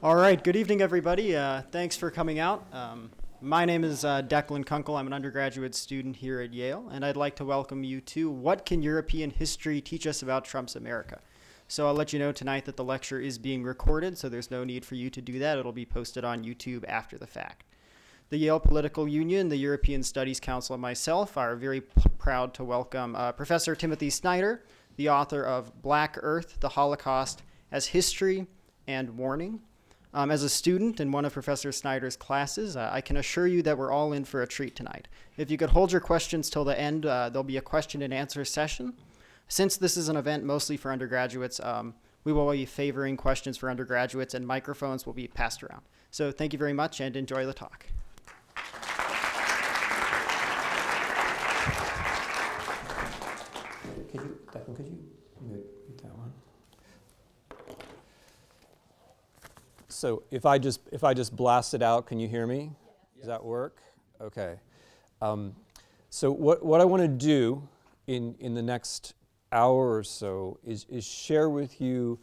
All right, good evening, everybody. Uh, thanks for coming out. Um, my name is uh, Declan Kunkel. I'm an undergraduate student here at Yale, and I'd like to welcome you to What Can European History Teach Us About Trump's America? So I'll let you know tonight that the lecture is being recorded, so there's no need for you to do that. It'll be posted on YouTube after the fact. The Yale Political Union, the European Studies Council, and myself are very proud to welcome uh, Professor Timothy Snyder, the author of Black Earth, the Holocaust as History and Warning. Um, as a student in one of Professor Snyder's classes, uh, I can assure you that we're all in for a treat tonight. If you could hold your questions till the end, uh, there'll be a question and answer session. Since this is an event mostly for undergraduates, um, we will be favoring questions for undergraduates and microphones will be passed around. So thank you very much and enjoy the talk. Could you, Declan, could you mute that one? So if I just if I just blast it out, can you hear me? Does that work? Okay. Um, so what, what I want to do in, in the next hour or so is, is share with you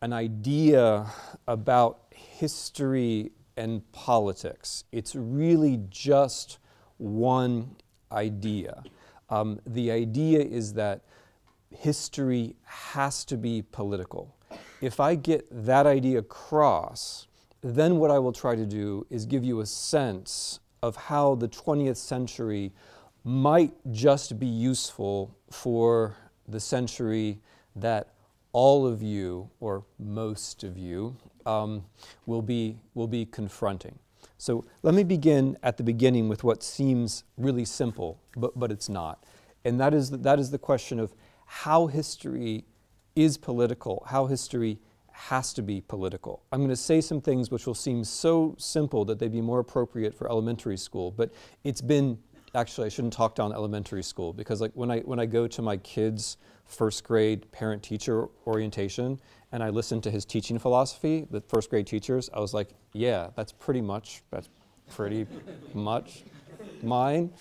an idea about history and politics. It's really just one idea. Um, the idea is that history has to be political. If I get that idea across, then what I will try to do is give you a sense of how the 20th century might just be useful for the century that all of you, or most of you, um, will, be, will be confronting. So let me begin at the beginning with what seems really simple, but, but it's not. And that is, the, that is the question of how history is political, how history has to be political. I'm going to say some things which will seem so simple that they'd be more appropriate for elementary school, but it's been actually I shouldn't talk down elementary school because like when I when I go to my kids first grade parent teacher orientation and I listen to his teaching philosophy, the first grade teachers, I was like, yeah, that's pretty much that's pretty much mine.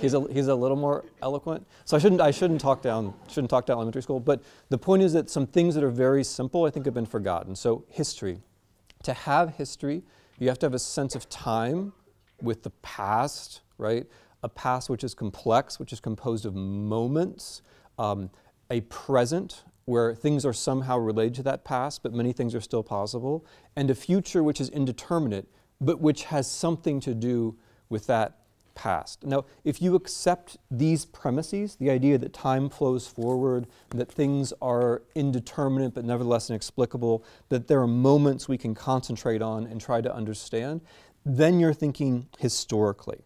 he's, a, he's a little more eloquent. So I shouldn't, I shouldn't talk down shouldn't talk down elementary school. But the point is that some things that are very simple, I think, have been forgotten. So history. To have history, you have to have a sense of time with the past, right? A past which is complex, which is composed of moments, um, a present where things are somehow related to that past, but many things are still possible, and a future which is indeterminate, but which has something to do with that past. Now, if you accept these premises, the idea that time flows forward, that things are indeterminate but nevertheless inexplicable, that there are moments we can concentrate on and try to understand, then you're thinking historically.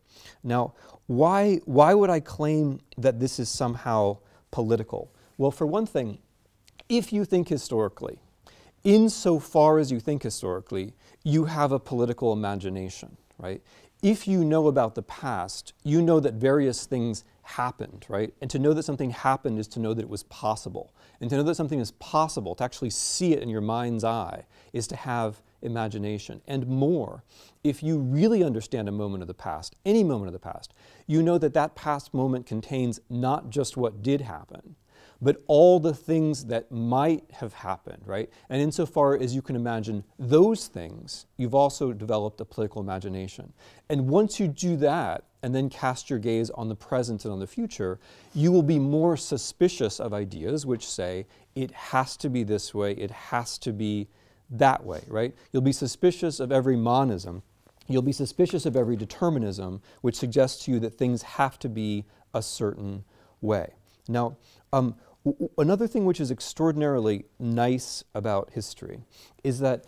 Now, why, why would I claim that this is somehow political? Well, for one thing, if you think historically, insofar as you think historically, you have a political imagination, right? If you know about the past, you know that various things happened, right? And to know that something happened is to know that it was possible. And to know that something is possible, to actually see it in your mind's eye, is to have imagination. And more, if you really understand a moment of the past, any moment of the past, you know that that past moment contains not just what did happen, but all the things that might have happened, right? And insofar as you can imagine those things, you've also developed a political imagination. And once you do that, and then cast your gaze on the present and on the future, you will be more suspicious of ideas which say, it has to be this way, it has to be that way, right? You'll be suspicious of every monism. You'll be suspicious of every determinism, which suggests to you that things have to be a certain way. Now, um, another thing which is extraordinarily nice about history is that,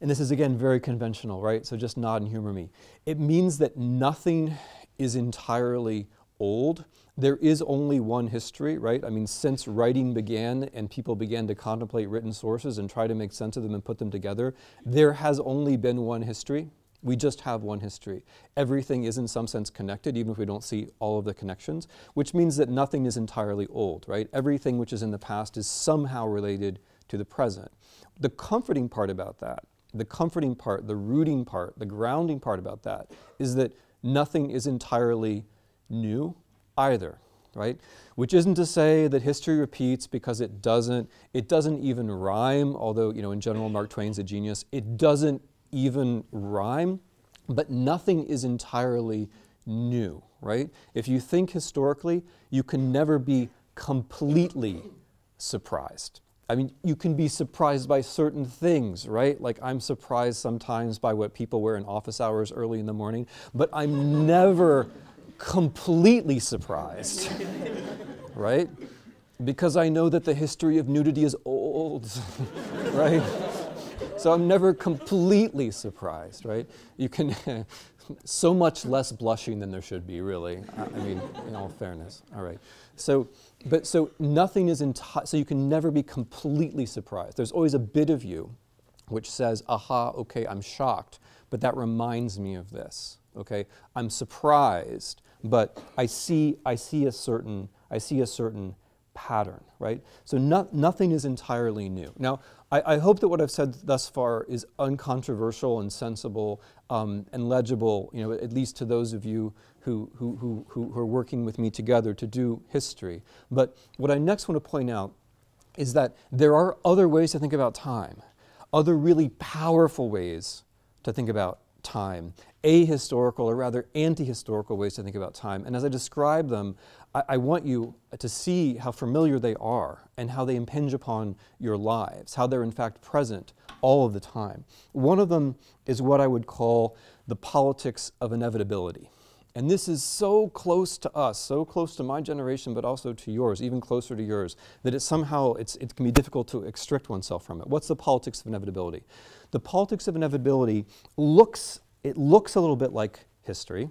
and this is again very conventional, right? So just nod and humor me. It means that nothing is entirely old. There is only one history, right? I mean, since writing began and people began to contemplate written sources and try to make sense of them and put them together, there has only been one history, we just have one history. Everything is in some sense connected, even if we don't see all of the connections, which means that nothing is entirely old, right? Everything which is in the past is somehow related to the present. The comforting part about that, the comforting part, the rooting part, the grounding part about that is that nothing is entirely new either. right? Which isn't to say that history repeats because it doesn't. It doesn't even rhyme. Although you know, in general, Mark Twain's a genius. It doesn't even rhyme, but nothing is entirely new, right? If you think historically, you can never be completely surprised. I mean, you can be surprised by certain things, right? Like I'm surprised sometimes by what people wear in office hours early in the morning, but I'm never completely surprised, right? Because I know that the history of nudity is old, right? So I'm never completely surprised, right? You can, so much less blushing than there should be, really. I, mean, in all fairness. All right. So, but so nothing is entire, so you can never be completely surprised. There's always a bit of you which says, aha, okay, I'm shocked, but that reminds me of this. Okay, I'm surprised, but I see, I see a certain, I see a certain pattern, right? So no, nothing is entirely new. Now, I, I, hope that what I've said thus far is uncontroversial and sensible um, and legible, you know, at least to those of you who, who, who, who are working with me together to do history. But what I next want to point out is that there are other ways to think about time, other really powerful ways to think about time, ahistorical or rather anti-historical ways to think about time. And as I describe them, I, I, want you to see how familiar they are and how they impinge upon your lives, how they're in fact present all of the time. One of them is what I would call the politics of inevitability. And this is so close to us, so close to my generation, but also to yours, even closer to yours, that it somehow it's, it can be difficult to extract oneself from it. What's the politics of inevitability? The politics of inevitability looks, it looks a little bit like history.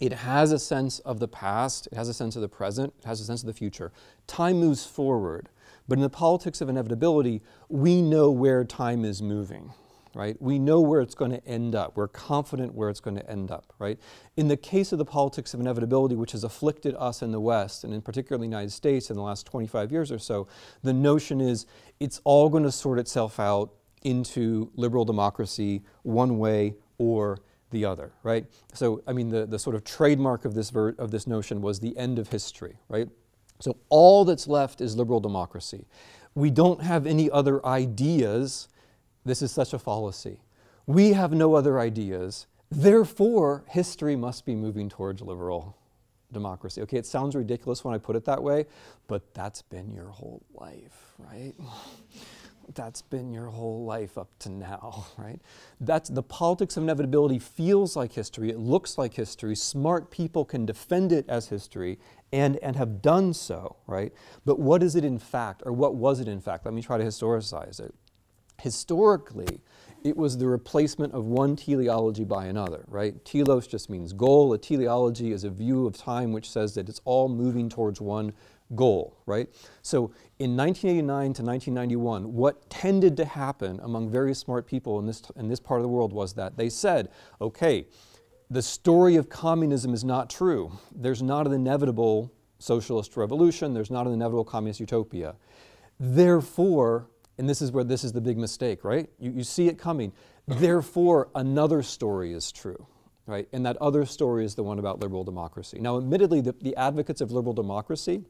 It has a sense of the past, it has a sense of the present, it has a sense of the future. Time moves forward, but in the politics of inevitability, we know where time is moving right? We know where it's going to end up. We're confident where it's going to end up, right? In the case of the politics of inevitability, which has afflicted us in the West, and in particular the United States in the last 25 years or so, the notion is it's all going to sort itself out into liberal democracy one way or the other, right? So, I mean, the, the sort of trademark of this, ver- of this notion was the end of history, right? So, all that's left is liberal democracy. We don't have any other ideas this is such a fallacy. We have no other ideas. Therefore, history must be moving towards liberal democracy. Okay, it sounds ridiculous when I put it that way, but that's been your whole life, right? That's been your whole life up to now, right? That's the politics of inevitability feels like history, it looks like history. Smart people can defend it as history and, and have done so, right? But what is it in fact, or what was it in fact? Let me try to historicize it. Historically, it was the replacement of one teleology by another, right? Telos just means goal. A teleology is a view of time which says that it's all moving towards one goal, right? So in 1989 to 1991, what tended to happen among very smart people in this, in this part of the world was that they said, okay, the story of communism is not true. There's not an inevitable socialist revolution, there's not an inevitable communist utopia. Therefore, and this is where this is the big mistake, right? You, you see it coming. Therefore, another story is true, right? And that other story is the one about liberal democracy. Now, admittedly, the, the advocates of liberal democracy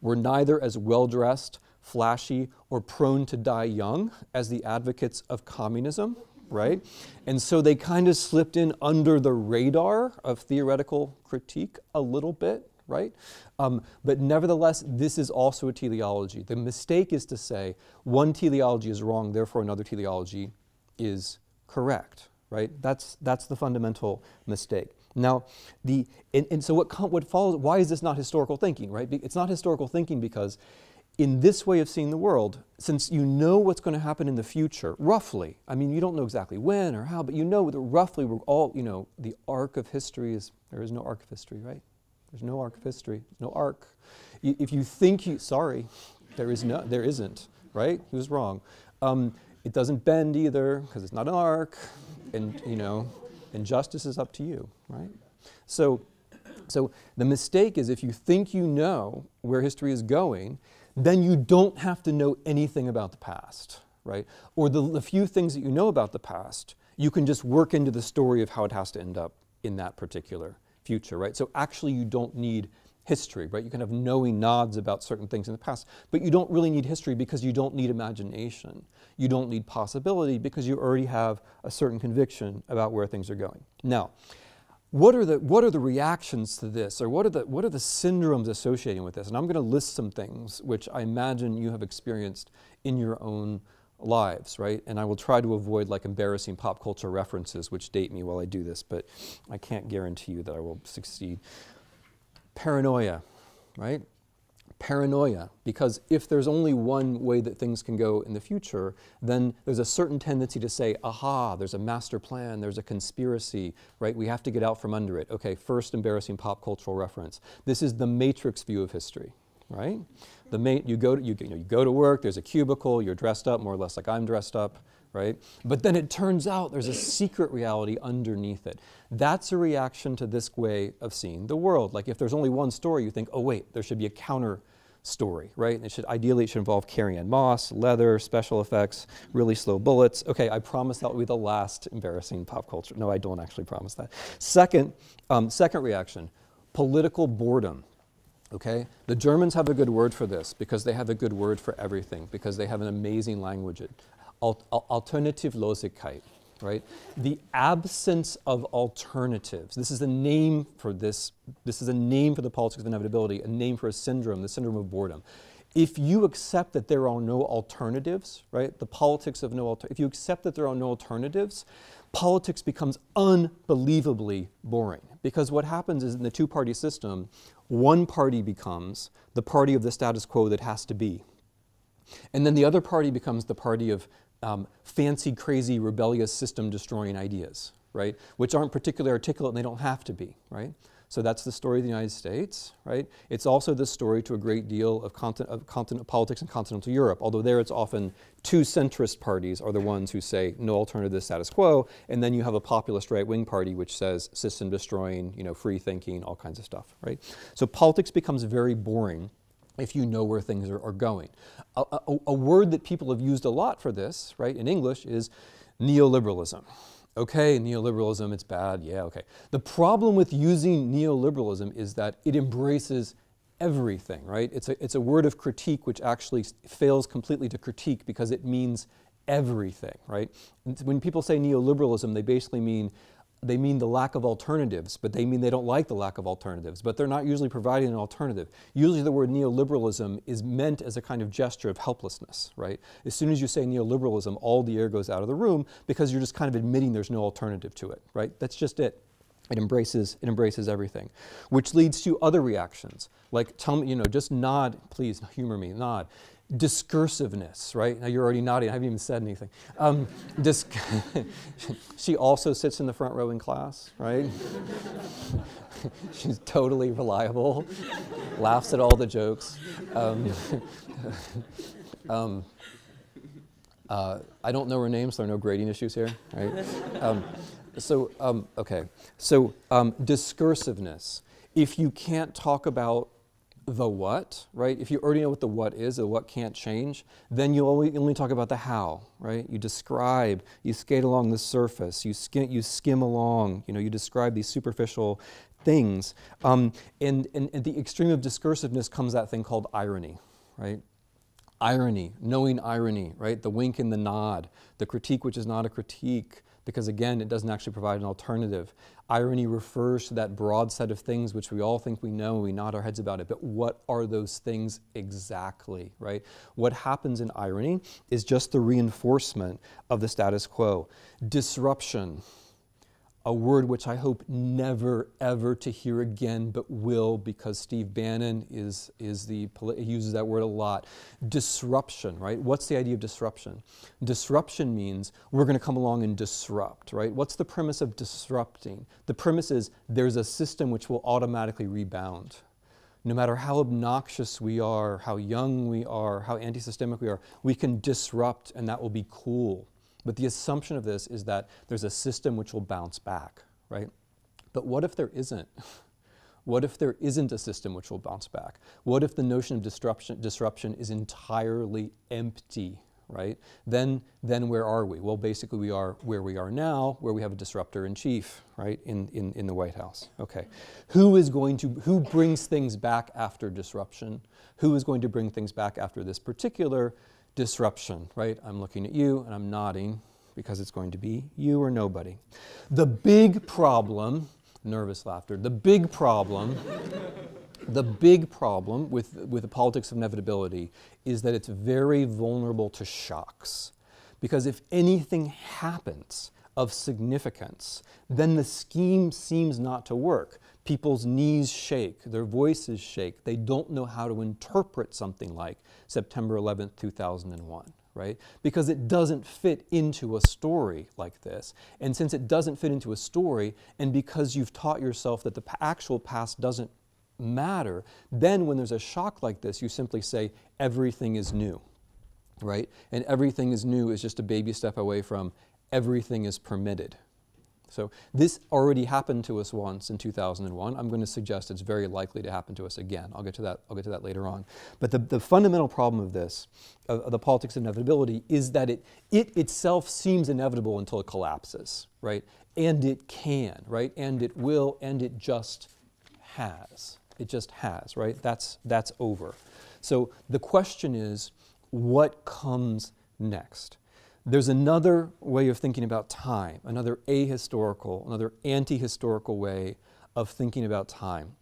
were neither as well dressed, flashy, or prone to die young as the advocates of communism, right? And so they kind of slipped in under the radar of theoretical critique a little bit, right? Um, but nevertheless, this is also a teleology. The mistake is to say one teleology is wrong, therefore another teleology is correct, right? That's, that's the fundamental mistake. Now, the, and, and so what, what follows, why is this not historical thinking, right? It's not historical thinking because in this way of seeing the world, since you know what's going to happen in the future, roughly, I mean, you don't know exactly when or how, but you know that roughly we're all, you know, the arc of history is, there is no arc of history, right? There's no arc of history. No arc. If you think you, sorry, there is no, there isn't, right? He was wrong. Um, it doesn't bend either because it's not an arc, and you know, and justice is up to you, right? So, so the mistake is if you think you know where history is going, then you don't have to know anything about the past, right? Or the, the few things that you know about the past, you can just work into the story of how it has to end up in that particular future, right? So actually, you don't need history, right? You can have knowing nods about certain things in the past, but you don't really need history because you don't need imagination. You don't need possibility because you already have a certain conviction about where things are going. Now, what are the what are the reactions to this or what are the what are the syndromes associated with this? And i'm going to list some things which i imagine you have experienced in your own lives right? And i will try to avoid like embarrassing pop culture references which date me while i do this but i can't guarantee you that i will succeed. Paranoia right paranoia because if there's only one way that things can go in the future, then there's a certain tendency to say, aha, there's a master plan, there's a conspiracy, right? We have to get out from under it. Okay, first embarrassing pop cultural reference. This is the matrix view of history, right? The ma- you, go to, you, you, know, you go to work, there's a cubicle, you're dressed up more or less like I'm dressed up, right? But then it turns out there's a secret reality underneath it. That's a reaction to this way of seeing the world. Like if there's only one story, you think, oh wait, there should be a counter story, right? And it should ideally it should involve Carrie-Anne Moss, leather, special effects, really slow bullets. Okay, I promise that will be the last embarrassing pop culture. No, I don't actually promise that. Second, um, second reaction, political boredom. Okay, the Germans have a good word for this because they have a good word for everything because they have an amazing language. Alternativlosigkeit right? The absence of alternatives. This is a name for this. This is a name for the politics of inevitability, a name for a syndrome, the syndrome of boredom. If you accept that there are no alternatives, right? The politics of no alter- if you accept that there are no alternatives, politics becomes unbelievably boring. Because what happens is in the two-party system, one party becomes the party of the status quo that has to be. And then the other party becomes the party of um, fancy, crazy, rebellious system destroying ideas, right? Which aren't particularly articulate and they don't have to be, right? So that's the story of the United States, right? It's also the story to a great deal of, continent, of continent politics in continental Europe, although there it's often two centrist parties are the ones who say no alternative to the status quo, and then you have a populist right-wing party which says system destroying, you know, free thinking, all kinds of stuff, right? So politics becomes very boring if you know where things are, are going. A, a, a, word that people have used a lot for this, right, in English is neoliberalism. Okay, neoliberalism, it's bad, yeah, okay. The problem with using neoliberalism is that it embraces everything, right? It's a, it's a word of critique which actually fails completely to critique because it means everything, right? When people say neoliberalism, they basically mean they mean the lack of alternatives, but they mean they don't like the lack of alternatives, but they're not usually providing an alternative. Usually the word neoliberalism is meant as a kind of gesture of helplessness, right? As soon as you say neoliberalism, all the air goes out of the room because you're just kind of admitting there's no alternative to it, right? That's just it. It embraces, it embraces everything, which leads to other reactions. Like, tell me, you know, just nod, please humor me, nod discursiveness, right? Now you're already nodding, I haven't even said anything. Um, she also sits in the front row in class, right? She's totally reliable, laughs at all the jokes. Um, um, uh, I don't know her name, so there are no grading issues here, right? Um, so, um, okay, so um, discursiveness. If you can't talk about the what, right? If you already know what the what is, the what can't change, then you only, only talk about the how, right? You describe, you skate along the surface, you skim, you skim along, you know, you describe these superficial things. Um, and, and the extreme of discursiveness comes that thing called irony, right? Irony, knowing irony, right? The wink and the nod, the critique which is not a critique, because again, it doesn't actually provide an alternative. Irony refers to that broad set of things which we all think we know and we nod our heads about it, but what are those things exactly, right? What happens in irony is just the reinforcement of the status quo. Disruption, a word which I hope never ever to hear again, but will because Steve Bannon is, is the, uses that word a lot. Disruption, right? What's the idea of disruption? Disruption means we're going to come along and disrupt, right? What's the premise of disrupting? The premise is there's a system which will automatically rebound. No matter how obnoxious we are, how young we are, how anti systemic we are, we can disrupt and that will be cool but the assumption of this is that there's a system which will bounce back, right? But what if there isn't? What if there isn't a system which will bounce back? What if the notion of disruption, disruption is entirely empty, right? Then, then where are we? Well, basically, we are where we are now, where we have a disruptor in chief, right, in, in, in the White House. Okay. Who is going to, who brings things back after disruption? Who is going to bring things back after this particular disruption, right? I'm looking at you and I'm nodding because it's going to be you or nobody. The big problem, nervous laughter, the big problem the big problem with, with the politics of inevitability is that it's very vulnerable to shocks. Because if anything happens of significance, then the scheme seems not to work. People's knees shake, their voices shake. They don't know how to interpret something like September 11th, 2001 right? Because it doesn't fit into a story like this. And since it doesn't fit into a story, and because you've taught yourself that the actual past doesn't matter, then when there's a shock like this, you simply say, everything is new, right? And everything is new is just a baby step away from everything is permitted. So this already happened to us once in 2001. I'm going to suggest it's very likely to happen to us again. I'll get to that, I'll get to that later on. But the, the fundamental problem of this, of, of the politics of inevitability, is that it, it itself seems inevitable until it collapses, right? And it can, right? And it will, and it just has. It just has, right? That's, that's over. So the question is, what comes next? There's another way of thinking about time, another ahistorical, another anti-historical way of thinking about time.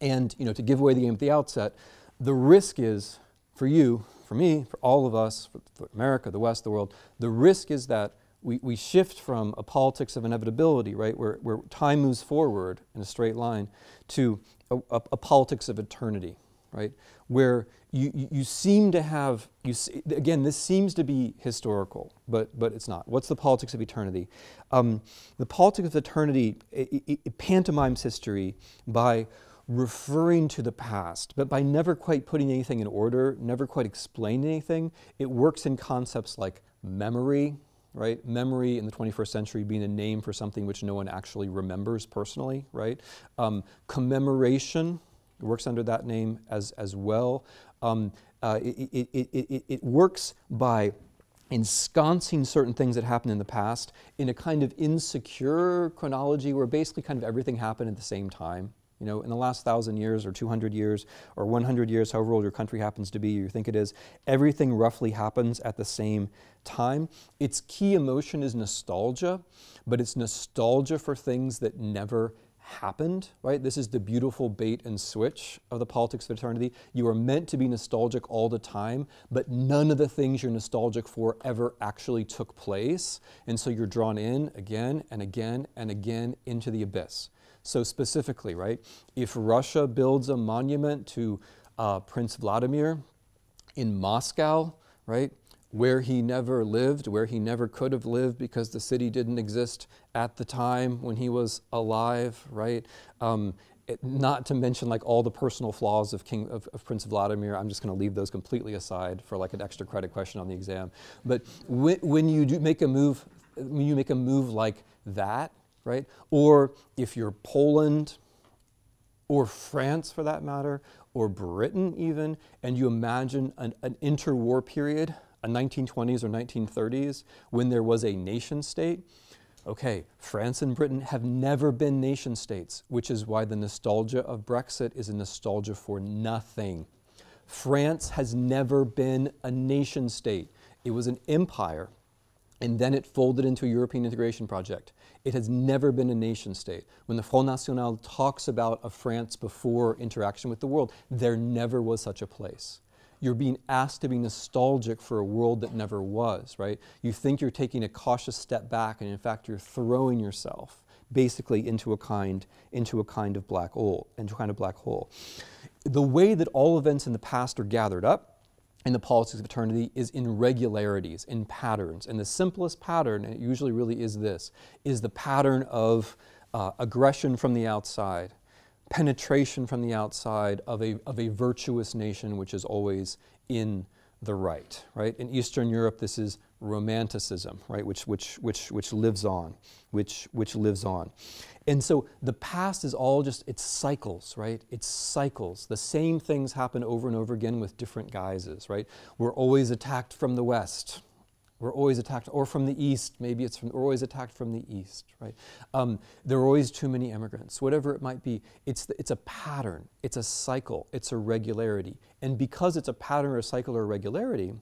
And you know, to give away the game at the outset, the risk is for you, for me, for all of us, for, for America, the West, the world, the risk is that we, we shift from a politics of inevitability, right, where, where time moves forward in a straight line, to a, a, a politics of eternity, right? Where you, you, you seem to have, you see, again, this seems to be historical, but, but it's not. What's the politics of eternity? Um, the politics of eternity it, it, it pantomimes history by referring to the past, but by never quite putting anything in order, never quite explaining anything. It works in concepts like memory, right? Memory in the 21st century being a name for something which no one actually remembers personally, right? Um, commemoration works under that name as, as well. Um, uh, it, it, it, it works by ensconcing certain things that happened in the past in a kind of insecure chronology where basically kind of everything happened at the same time. You know, in the last thousand years or 200 years or 100 years, however old your country happens to be, you think it is, everything roughly happens at the same time. Its key emotion is nostalgia, but it's nostalgia for things that never happened, right? This is the beautiful bait and switch of the politics of eternity. You are meant to be nostalgic all the time, but none of the things you're nostalgic for ever actually took place. And so you're drawn in again and again and again into the abyss. So specifically, right, if Russia builds a monument to uh, Prince Vladimir in Moscow, right, where he never lived, where he never could have lived because the city didn't exist at the time when he was alive, right? Um, it, not to mention like all the personal flaws of King of, of Prince Vladimir. I'm just going to leave those completely aside for like an extra credit question on the exam. But when, when you do make a move, when you make a move like that, right? Or if you're Poland, or France for that matter, or Britain even, and you imagine an, an interwar period, 1920s or 1930s, when there was a nation state, okay, France and Britain have never been nation states, which is why the nostalgia of Brexit is a nostalgia for nothing. France has never been a nation state. It was an empire, and then it folded into a European integration project. It has never been a nation state. When the Front National talks about a France before interaction with the world, there never was such a place. You're being asked to be nostalgic for a world that never was, right? You think you're taking a cautious step back, and in fact, you're throwing yourself basically into a kind, into a kind of black hole, into a kind of black hole. The way that all events in the past are gathered up in the politics of eternity is in regularities, in patterns. And the simplest pattern, and it usually really is this, is the pattern of uh, aggression from the outside, penetration from the outside of a, of a virtuous nation which is always in the right, right? In Eastern Europe, this is romanticism, right, which, which, which, which lives on, which, which lives on. And so the past is all just, it's cycles, right? It's cycles. The same things happen over and over again with different guises, right? We're always attacked from the west. We're always attacked, or from the east. Maybe it's from, we're always attacked from the east, right? Um, there are always too many immigrants. Whatever it might be, it's, the, it's a pattern, it's a cycle, it's a regularity. And because it's a pattern or a cycle or a regularity,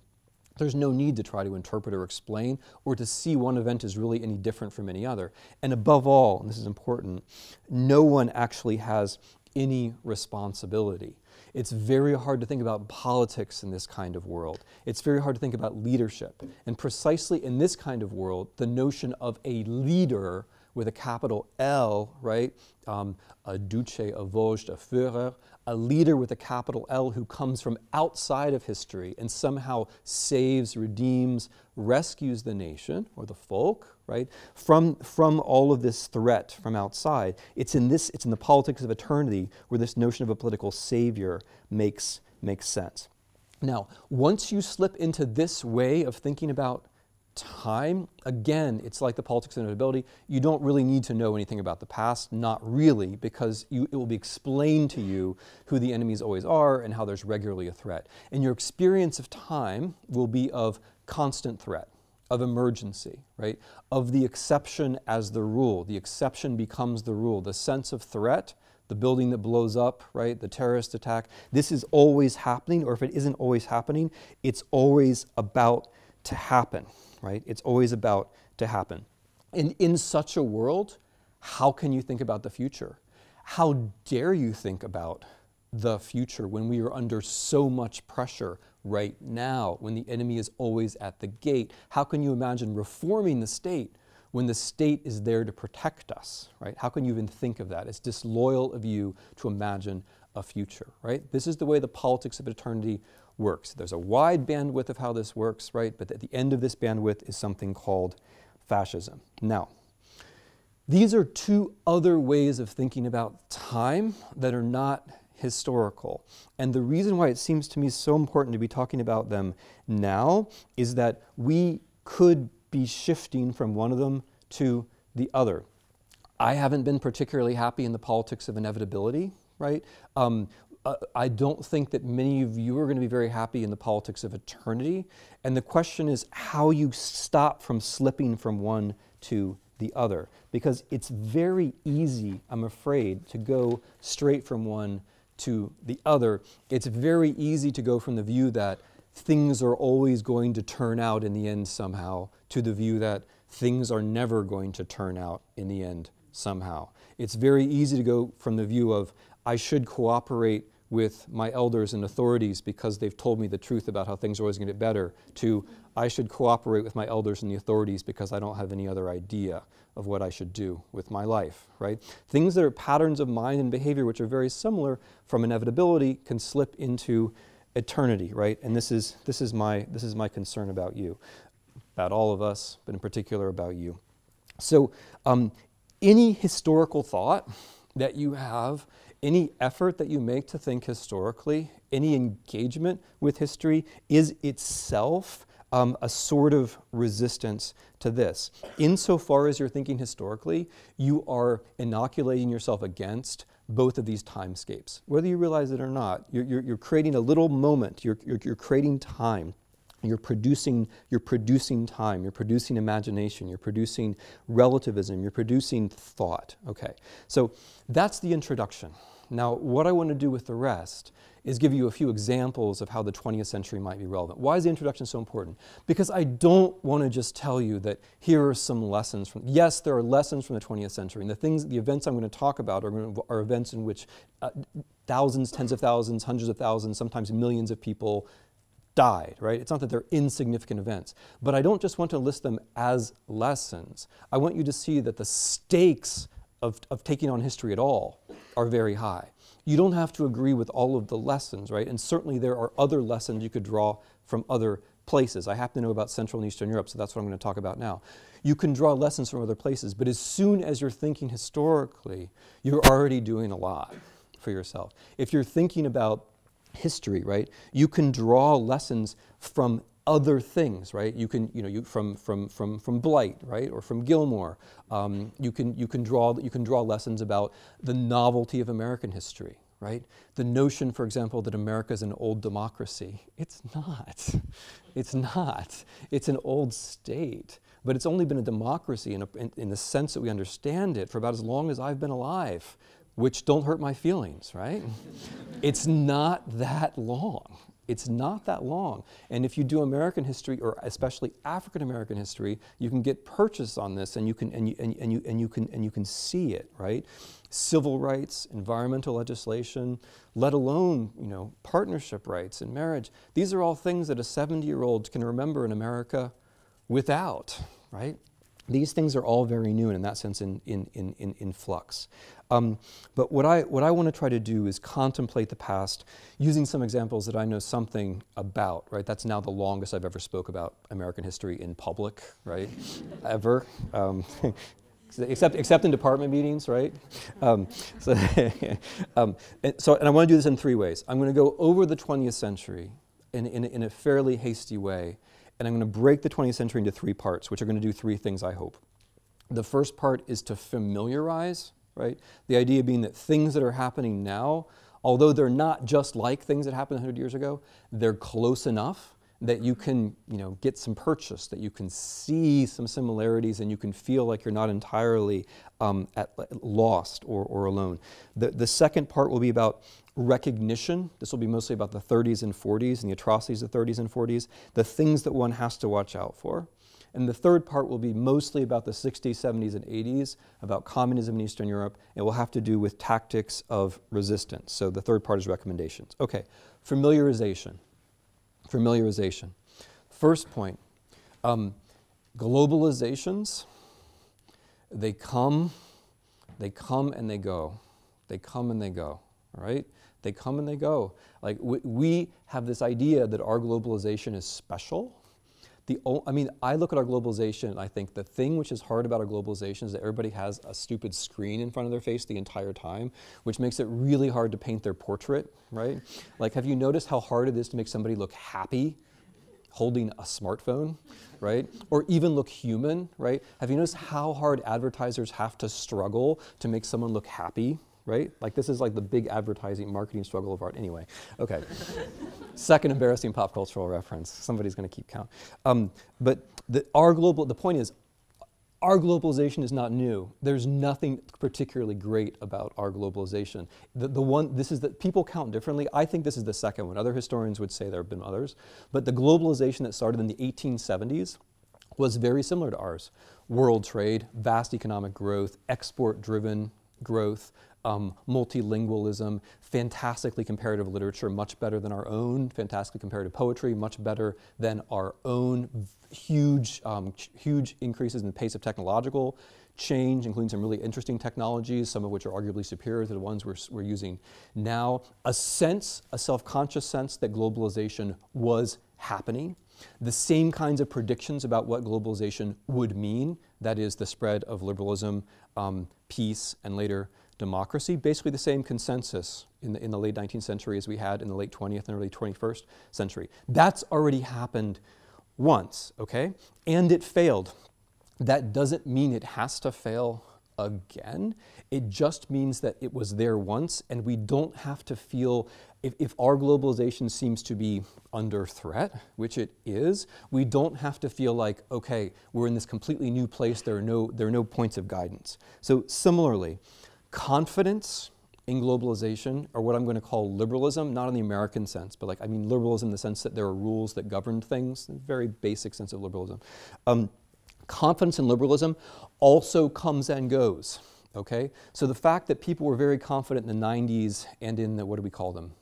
there's no need to try to interpret or explain or to see one event as really any different from any other. And above all, and this is important, no one actually has any responsibility. It's very hard to think about politics in this kind of world. It's very hard to think about leadership. And precisely in this kind of world, the notion of a leader with a capital L, right? Um, a Duce, a Vozhd, a Führer, a leader with a capital L who comes from outside of history and somehow saves, redeems, rescues the nation or the folk, right, from, from all of this threat from outside. It's in this, it's in the politics of eternity where this notion of a political savior makes, makes sense. Now, once you slip into this way of thinking about time, again, it's like the politics of inevitability. You don't really need to know anything about the past, not really, because you, it will be explained to you who the enemies always are and how there's regularly a threat. And your experience of time will be of constant threat, of emergency, right? Of the exception as the rule. The exception becomes the rule. The sense of threat the building that blows up, right? The terrorist attack. This is always happening, or if it isn't always happening, it's always about to happen right? It's always about to happen. And in such a world, how can you think about the future? How dare you think about the future when we are under so much pressure right now, when the enemy is always at the gate? How can you imagine reforming the state when the state is there to protect us, right? How can you even think of that? It's disloyal of you to imagine a future, right? This is the way the politics of eternity works. There's a wide bandwidth of how this works, right? But at the end of this bandwidth is something called fascism. Now, these are two other ways of thinking about time that are not historical. And the reason why it seems to me so important to be talking about them now is that we could be shifting from one of them to the other. I haven't been particularly happy in the politics of inevitability, right? Um, uh, I don't think that many of you are going to be very happy in the politics of eternity. And the question is how you stop from slipping from one to the other. Because it's very easy, I'm afraid, to go straight from one to the other. It's very easy to go from the view that things are always going to turn out in the end somehow to the view that things are never going to turn out in the end somehow. It's very easy to go from the view of I should cooperate with my elders and authorities because they've told me the truth about how things are always going to get better, to I should cooperate with my elders and the authorities because I don't have any other idea of what I should do with my life, right? Things that are patterns of mind and behavior which are very similar from inevitability can slip into eternity, right? And this is, this is, my, this is my concern about you, about all of us, but in particular about you. So, um, any historical thought that you have any effort that you make to think historically, any engagement with history is itself um, a sort of resistance to this. Insofar as you're thinking historically, you are inoculating yourself against both of these timescapes. Whether you realize it or not, you're, you're, you're creating a little moment, you're, you're, you're creating time you're producing, you're producing time, you're producing imagination, you're producing relativism, you're producing thought. Okay, so that's the introduction. Now, what I want to do with the rest is give you a few examples of how the 20th century might be relevant. Why is the introduction so important? Because I don't want to just tell you that here are some lessons from, yes, there are lessons from the 20th century, and the things, the events I'm going to talk about are, are events in which uh, thousands, tens of thousands, hundreds of thousands, sometimes millions of people died, right? It's not that they're insignificant events. But I don't just want to list them as lessons. I want you to see that the stakes of, of taking on history at all are very high. You don't have to agree with all of the lessons, right? And certainly there are other lessons you could draw from other places. I happen to know about Central and Eastern Europe, so that's what I'm going to talk about now. You can draw lessons from other places, but as soon as you're thinking historically, you're already doing a lot for yourself. If you're thinking about history, right, you can draw lessons from other things, right? You can, you know, you, from, from, from, from Blight, right, or from Gilmore, um, you, can, you, can draw, you can draw lessons about the novelty of American history, right? The notion, for example, that America is an old democracy. It's not. It's not. It's an old state. But it's only been a democracy in, a, in, in the sense that we understand it for about as long as I've been alive, which don't hurt my feelings, right? it's not that long. It's not that long. And if you do American history, or especially African American history, you can get purchase on this and you can, and you, and, and, you, and, you can, and you can see it, right? Civil rights, environmental legislation, let alone, you know, partnership rights and marriage. These are all things that a 70-year-old can remember in America without, right? These things are all very new and in that sense in, in, in, in, flux. Um, but what I, what I want to try to do is contemplate the past using some examples that I know something about, right? That's now the longest I've ever spoke about American history in public, right? ever. Um, except, except in department meetings, right? Um, so, um, and, so, and I want to do this in three ways. I'm going to go over the 20th century in, in, in a fairly hasty way, and I'm going to break the 20th century into three parts, which are going to do three things, I hope. The first part is to familiarize, right? The idea being that things that are happening now, although they're not just like things that happened 100 years ago, they're close enough that you can you know, get some purchase, that you can see some similarities and you can feel like you're not entirely um, at, lost or, or alone. The, the second part will be about recognition. This will be mostly about the 30s and 40s and the atrocities of the 30s and 40s, the things that one has to watch out for. And the third part will be mostly about the 60s, 70s, and 80s, about communism in Eastern Europe. It will have to do with tactics of resistance. So the third part is recommendations. Okay, familiarization. Familiarization. First point um, globalizations, they come, they come and they go. They come and they go, right? They come and they go. Like we, we have this idea that our globalization is special. The, I mean, I look at our globalization and I think the thing which is hard about our globalization is that everybody has a stupid screen in front of their face the entire time, which makes it really hard to paint their portrait, right? Like, have you noticed how hard it is to make somebody look happy holding a smartphone, right? Or even look human, right? Have you noticed how hard advertisers have to struggle to make someone look happy, right? Like this is like the big advertising marketing struggle of art. Anyway, okay. Second embarrassing pop cultural reference. Somebody's going to keep count. Um, but the, our global, the point is, our globalization is not new. There's nothing particularly great about our globalization. The, the one, this is that people count differently. I think this is the second one. Other historians would say there have been others. But the globalization that started in the 1870s was very similar to ours. World trade, vast economic growth, export driven growth, um, multilingualism, fantastically comparative literature, much better than our own, fantastically comparative poetry, much better than our own, huge, um, huge increases in the pace of technological change, including some really interesting technologies, some of which are arguably superior to the ones we're, we're using now. A sense, a self-conscious sense that globalization was happening. The same kinds of predictions about what globalization would mean, that is the spread of liberalism, um, peace, and later democracy, basically the same consensus in the, in the late 19th century as we had in the late 20th and early 21st century. That's already happened once, okay? And it failed. That doesn't mean it has to fail again. It just means that it was there once, and we don't have to feel, if, if, our globalization seems to be under threat, which it is, we don't have to feel like, okay, we're in this completely new place, there are no, there are no points of guidance. So, similarly, confidence in globalization, or what I'm going to call liberalism, not in the American sense, but like, I mean liberalism in the sense that there are rules that govern things, very basic sense of liberalism. Um, confidence in liberalism also comes and goes, okay? So the fact that people were very confident in the 90s and in the, what do we call them?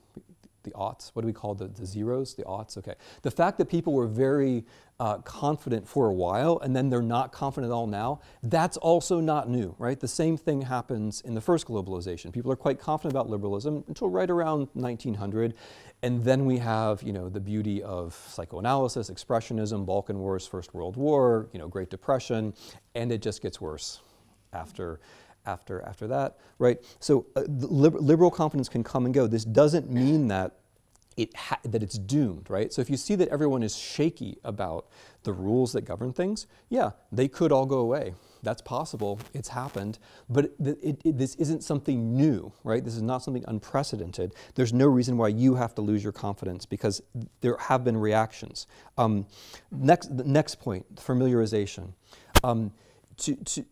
The aughts, what do we call the, the zeros? The aughts, okay. The fact that people were very uh, confident for a while and then they're not confident at all now, that's also not new, right? The same thing happens in the first globalization. People are quite confident about liberalism until right around 1900. And then we have, you know, the beauty of psychoanalysis, expressionism, Balkan Wars, First World War, you know, Great Depression, and it just gets worse after after, after that, right? So uh, liberal confidence can come and go. This doesn't mean that it ha- that it's doomed, right? So if you see that everyone is shaky about the rules that govern things, yeah, they could all go away. That's possible. It's happened, but it, it, it, this isn't something new, right? This is not something unprecedented. There's no reason why you have to lose your confidence because there have been reactions. Um, next, next point, familiarization. Um, to, to,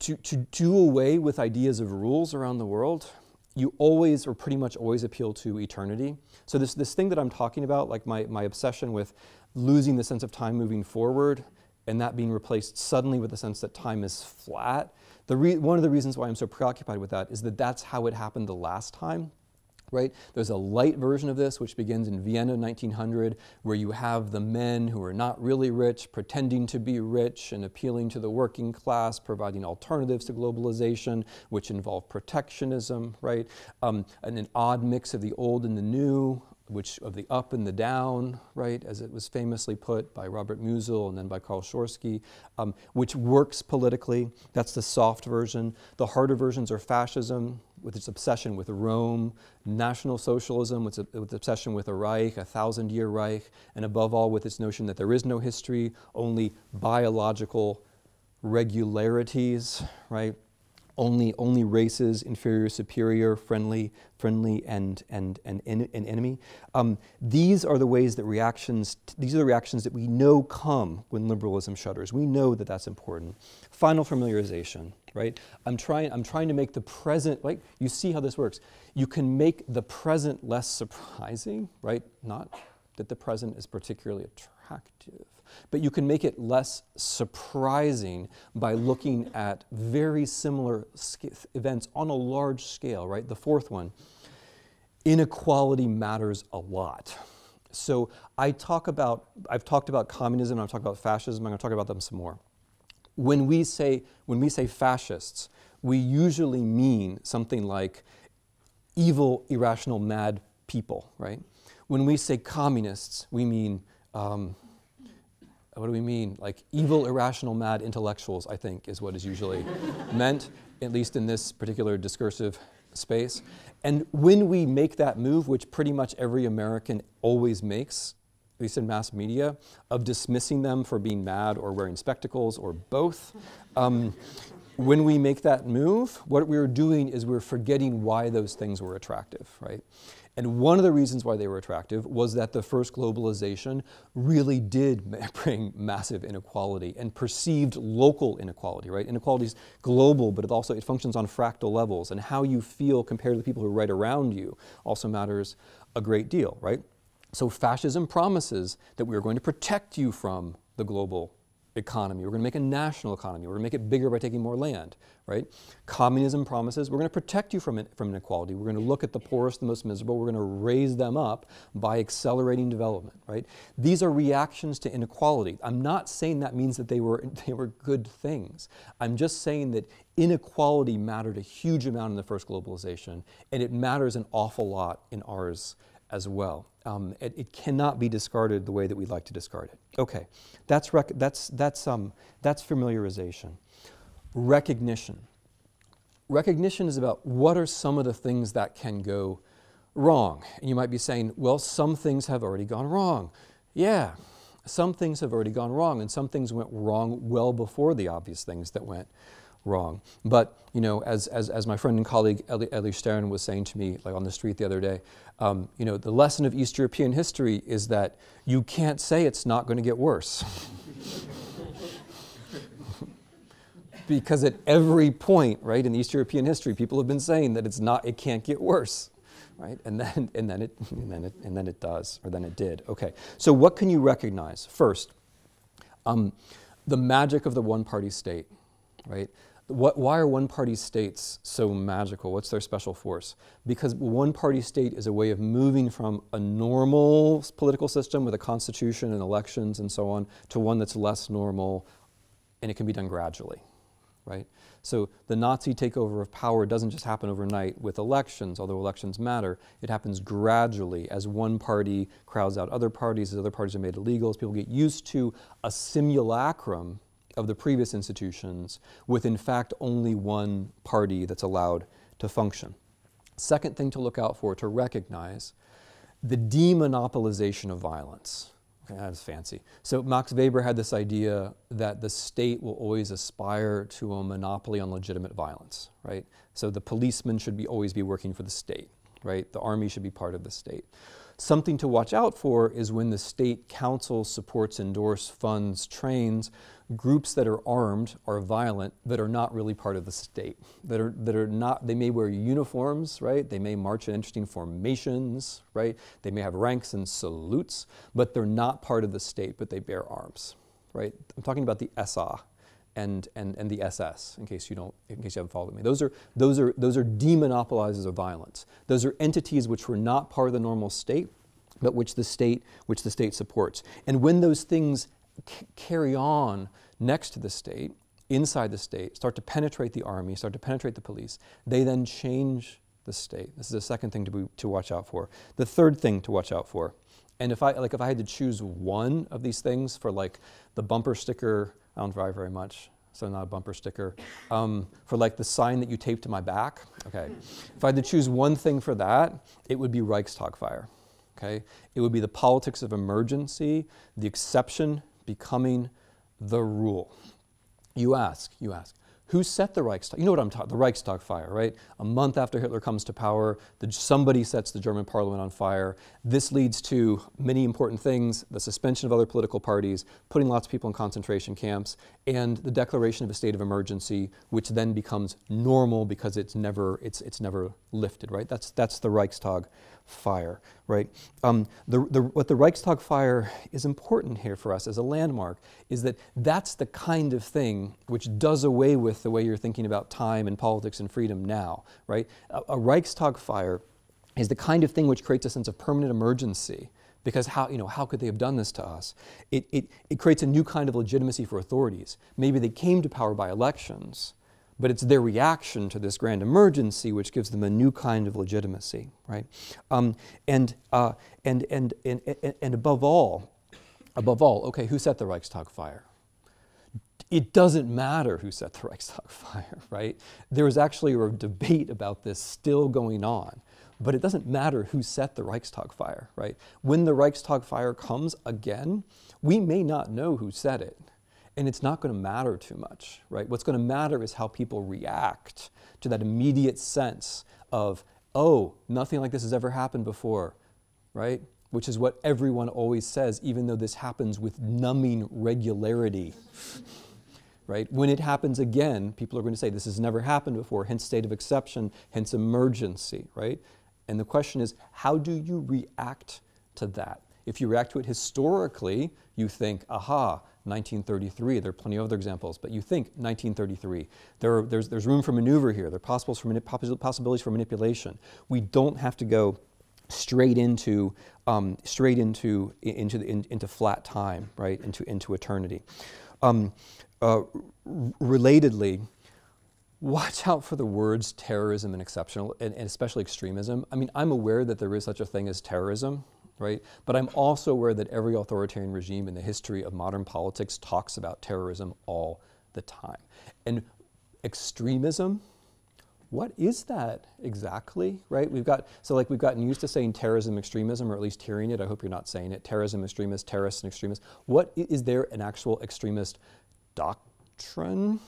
to, to do away with ideas of rules around the world, you always or pretty much always appeal to eternity. So this, this thing that I'm talking about, like my, my obsession with losing the sense of time moving forward and that being replaced suddenly with the sense that time is flat, the one of the reasons why I'm so preoccupied with that is that that's how it happened the last time right? There's a light version of this which begins in Vienna 1900 where you have the men who are not really rich pretending to be rich and appealing to the working class, providing alternatives to globalization which involve protectionism, right? Um, and an odd mix of the old and the new, which of the up and the down, right, as it was famously put by Robert Musil and then by Carl Schorske, um, which works politically. That's the soft version. The harder versions are fascism, with its obsession with Rome, National Socialism, with its obsession with a Reich, a thousand year Reich, and above all with its notion that there is no history, only biological regularities, right? Only, only races, inferior, superior, friendly, friendly, and, and, and, and enemy. Um, these are the ways that reactions, these are the reactions that we know come when liberalism shudders. We know that that's important. Final familiarization, right? I'm trying, I'm trying to make the present, like, you see how this works. You can make the present less surprising, right? Not that the present is particularly attractive but you can make it less surprising by looking at very similar events on a large scale, right? The fourth one inequality matters a lot. So I talk about, I've talked about communism, I've talked about fascism, I'm going to talk about them some more. When we say, when we say fascists, we usually mean something like evil, irrational, mad people, right? When we say communists, we mean um, what do we mean? Like evil, irrational, mad intellectuals, I think, is what is usually meant, at least in this particular discursive space. And when we make that move, which pretty much every American always makes, at least in mass media, of dismissing them for being mad or wearing spectacles or both, um, when we make that move, what we're doing is we're forgetting why those things were attractive, right? And one of the reasons why they were attractive was that the first globalization really did bring massive inequality and perceived local inequality, right? Inequality is global, but it also it functions on fractal levels. And how you feel compared to the people who are right around you also matters a great deal, right? So fascism promises that we are going to protect you from the global economy. We're going to make a national economy. We're going to make it bigger by taking more land, right? Communism promises we're going to protect you from, it, from inequality. We're going to look at the poorest, the most miserable. We're going to raise them up by accelerating development, right? These are reactions to inequality. I'm not saying that means that they were, they were good things. I'm just saying that inequality mattered a huge amount in the first globalization, and it matters an awful lot in ours as well. Um, it, it, cannot be discarded the way that we'd like to discard it. Okay, that's, that's, that's, um, that's familiarization. Recognition. Recognition is about what are some of the things that can go wrong. And you might be saying, well, some things have already gone wrong. Yeah, some things have already gone wrong, and some things went wrong well before the obvious things that went wrong. But you know, as, as, as my friend and colleague Eli, Eli Stern was saying to me, like on the street the other day, um, you know, the lesson of East European history is that you can't say it's not going to get worse. because at every point, right, in East European history, people have been saying that it's not, it can't get worse, right? And then, and then, it, and then, it, and then it does, or then it did. Okay. So what can you recognize? First, um, the magic of the one-party state, right? What, why are one party states so magical? What's their special force? Because one party state is a way of moving from a normal political system with a constitution and elections and so on to one that's less normal, and it can be done gradually, right? So the Nazi takeover of power doesn't just happen overnight with elections, although elections matter. It happens gradually as one party crowds out other parties, as other parties are made illegal, as people get used to a simulacrum of the previous institutions with, in fact, only one party that's allowed to function. Second thing to look out for, to recognize, the demonopolization of violence. Okay, that is fancy. So Max Weber had this idea that the state will always aspire to a monopoly on legitimate violence, right? So the policeman should be always be working for the state, right? The army should be part of the state. Something to watch out for is when the state council supports, endorse, funds, trains groups that are armed are violent that are not really part of the state that are that are not they may wear uniforms right they may march in interesting formations right they may have ranks and salutes but they're not part of the state but they bear arms right i'm talking about the SA and, and, and the SS, in case you don't, in case you haven't followed me. Those are, those are, those are demonopolizers of violence. Those are entities which were not part of the normal state, but which the state, which the state supports. And when those things carry on next to the state, inside the state, start to penetrate the army, start to penetrate the police, they then change the state. This is the second thing to, be, to watch out for. The third thing to watch out for, and if I like if I had to choose one of these things for like the bumper sticker, I don't drive very much, so not a bumper sticker. Um, for like the sign that you tape to my back, okay. If I had to choose one thing for that, it would be Reichstag fire. Okay, it would be the politics of emergency, the exception becoming the rule. You ask, you ask, who set the Reichstag? You know what I'm talking the Reichstag fire, right? A month after Hitler comes to power, the, somebody sets the German parliament on fire. This leads to many important things the suspension of other political parties, putting lots of people in concentration camps, and the declaration of a state of emergency, which then becomes normal because it's never, it's, it's never lifted, right? That's, that's the Reichstag fire, right? Um, the, the, what the Reichstag fire is important here for us as a landmark is that that's the kind of thing which does away with the way you're thinking about time and politics and freedom now, right? A, a Reichstag fire is the kind of thing which creates a sense of permanent emergency because how, you know, how could they have done this to us? It, it, it creates a new kind of legitimacy for authorities. Maybe they came to power by elections, but it's their reaction to this grand emergency which gives them a new kind of legitimacy, right? Um, and, uh, and, and, and, and above all, above all, okay, who set the Reichstag fire? It doesn't matter who set the Reichstag fire, right? There is actually a debate about this still going on, but it doesn't matter who set the Reichstag fire, right? When the Reichstag fire comes again, we may not know who set it and it's not going to matter too much, right? What's going to matter is how people react to that immediate sense of, oh, nothing like this has ever happened before, right? Which is what everyone always says, even though this happens with numbing regularity. right? When it happens again, people are going to say this has never happened before, hence state of exception, hence emergency, right? And the question is, how do you react to that? If you react to it historically, you think, aha, 1933. There are plenty of other examples, but you think 1933. There are, there's, there's room for maneuver here. There are possibles for possibilities for manipulation. We don't have to go straight into um, straight into into the, in, into flat time, right? Into into eternity. Um, uh, relatedly, watch out for the words terrorism and exceptional, and, and especially extremism. I mean, I'm aware that there is such a thing as terrorism, right? But I'm also aware that every authoritarian regime in the history of modern politics talks about terrorism all the time. And extremism, what is that exactly, right? We've got, so like we've gotten used to saying terrorism, extremism, or at least hearing it. I hope you're not saying it. Terrorism, extremist, terrorists, and extremists. What, is there an actual extremist doctrine?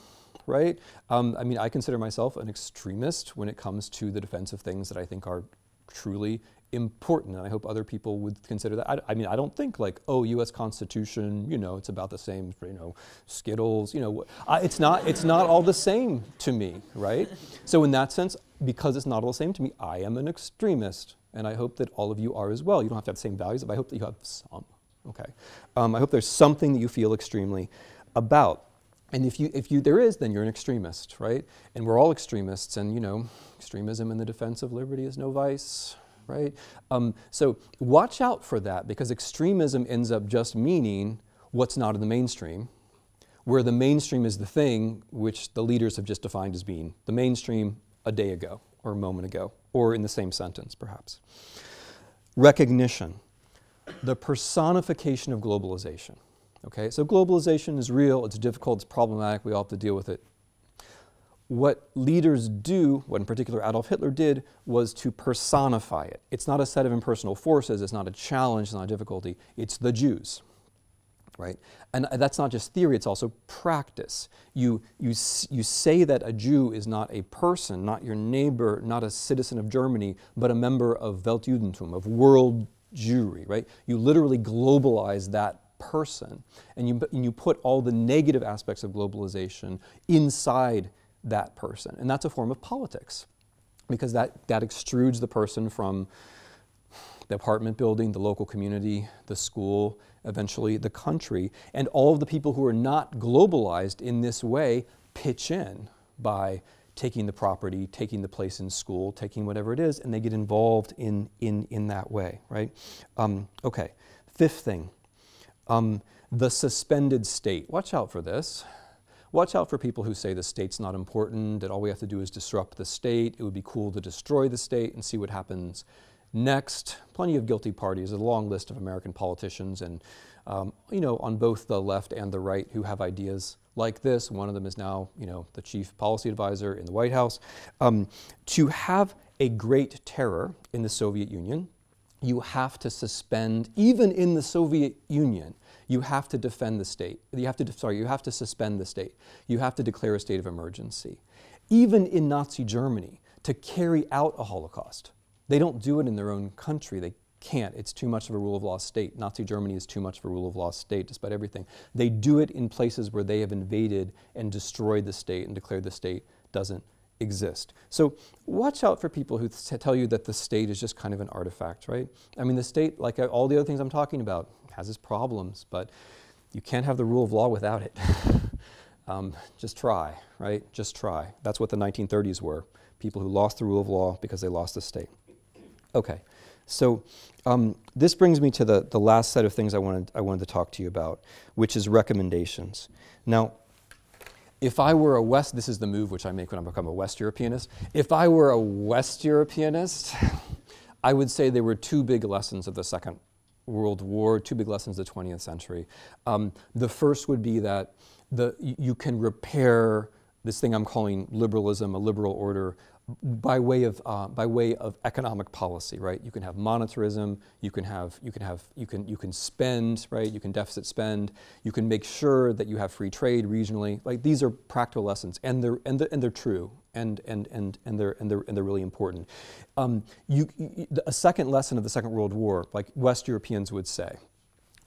right? Um, I mean, I consider myself an extremist when it comes to the defense of things that I think are truly important, and I hope other people would consider that. I, I, mean, I don't think like, oh, U.S. Constitution, you know, it's about the same, you know, Skittles, you know, I, it's not, it's not all the same to me, right? So in that sense, because it's not all the same to me, I am an extremist, and I hope that all of you are as well. You don't have to have the same values, but I hope that you have some. Okay, um, I hope there's something that you feel extremely about. And if you, if you, there is, then you're an extremist, right? And we're all extremists, and you know, extremism in the defense of liberty is no vice, right? Um, so watch out for that because extremism ends up just meaning what's not in the mainstream, where the mainstream is the thing which the leaders have just defined as being the mainstream a day ago or a moment ago, or in the same sentence perhaps. Recognition, the personification of globalization. Okay, so globalization is real, it's difficult, it's problematic, we all have to deal with it. What leaders do, what in particular Adolf Hitler did, was to personify it. It's not a set of impersonal forces, it's not a challenge, it's not a difficulty, it's the Jews. Right? And uh, that's not just theory, it's also practice. You, you, you say that a Jew is not a person, not your neighbor, not a citizen of Germany, but a member of Weltjudentum, of world Jewry, right? You literally globalize that person and you, and you put all the negative aspects of globalization inside that person. And that's a form of politics because that, that extrudes the person from the apartment building, the local community, the school, eventually the country. And all of the people who are not globalized in this way pitch in by taking the property, taking the place in school, taking whatever it is, and they get involved in, in, in that way, right? Um, okay, fifth thing um, the suspended state. Watch out for this. Watch out for people who say the state's not important, that all we have to do is disrupt the state. It would be cool to destroy the state and see what happens next. Plenty of guilty parties, a long list of American politicians, and um, you know, on both the left and the right, who have ideas like this. One of them is now, you know, the chief policy advisor in the White House. Um, to have a great terror in the Soviet Union, you have to suspend, even in the Soviet Union, you have to defend the state. You have to, sorry, you have to suspend the state. You have to declare a state of emergency. Even in Nazi Germany, to carry out a Holocaust, they don't do it in their own country. They can't. It's too much of a rule of law state. Nazi Germany is too much of a rule of law state, despite everything. They do it in places where they have invaded and destroyed the state and declared the state doesn't exist. So watch out for people who tell you that the state is just kind of an artifact, right? I mean, the state, like uh, all the other things I'm talking about, has its problems, but you can't have the rule of law without it. um, just try, right? Just try. That's what the 1930s were people who lost the rule of law because they lost the state. Okay, so um, this brings me to the, the last set of things I wanted, I wanted to talk to you about, which is recommendations. Now, if I were a West, this is the move which I make when I become a West Europeanist. If I were a West Europeanist, I would say there were two big lessons of the Second World War, two big lessons of the 20th century. Um, the first would be that the, you can repair this thing I'm calling liberalism, a liberal order, by way of uh, by way of economic policy, right? You can have monetarism. You can have you can have you can you can spend, right? You can deficit spend. You can make sure that you have free trade regionally. Like these are practical lessons, and they're and they're, and they're true, and and and and they're and they're and they're really important. Um, you, you, a second lesson of the Second World War, like West Europeans would say,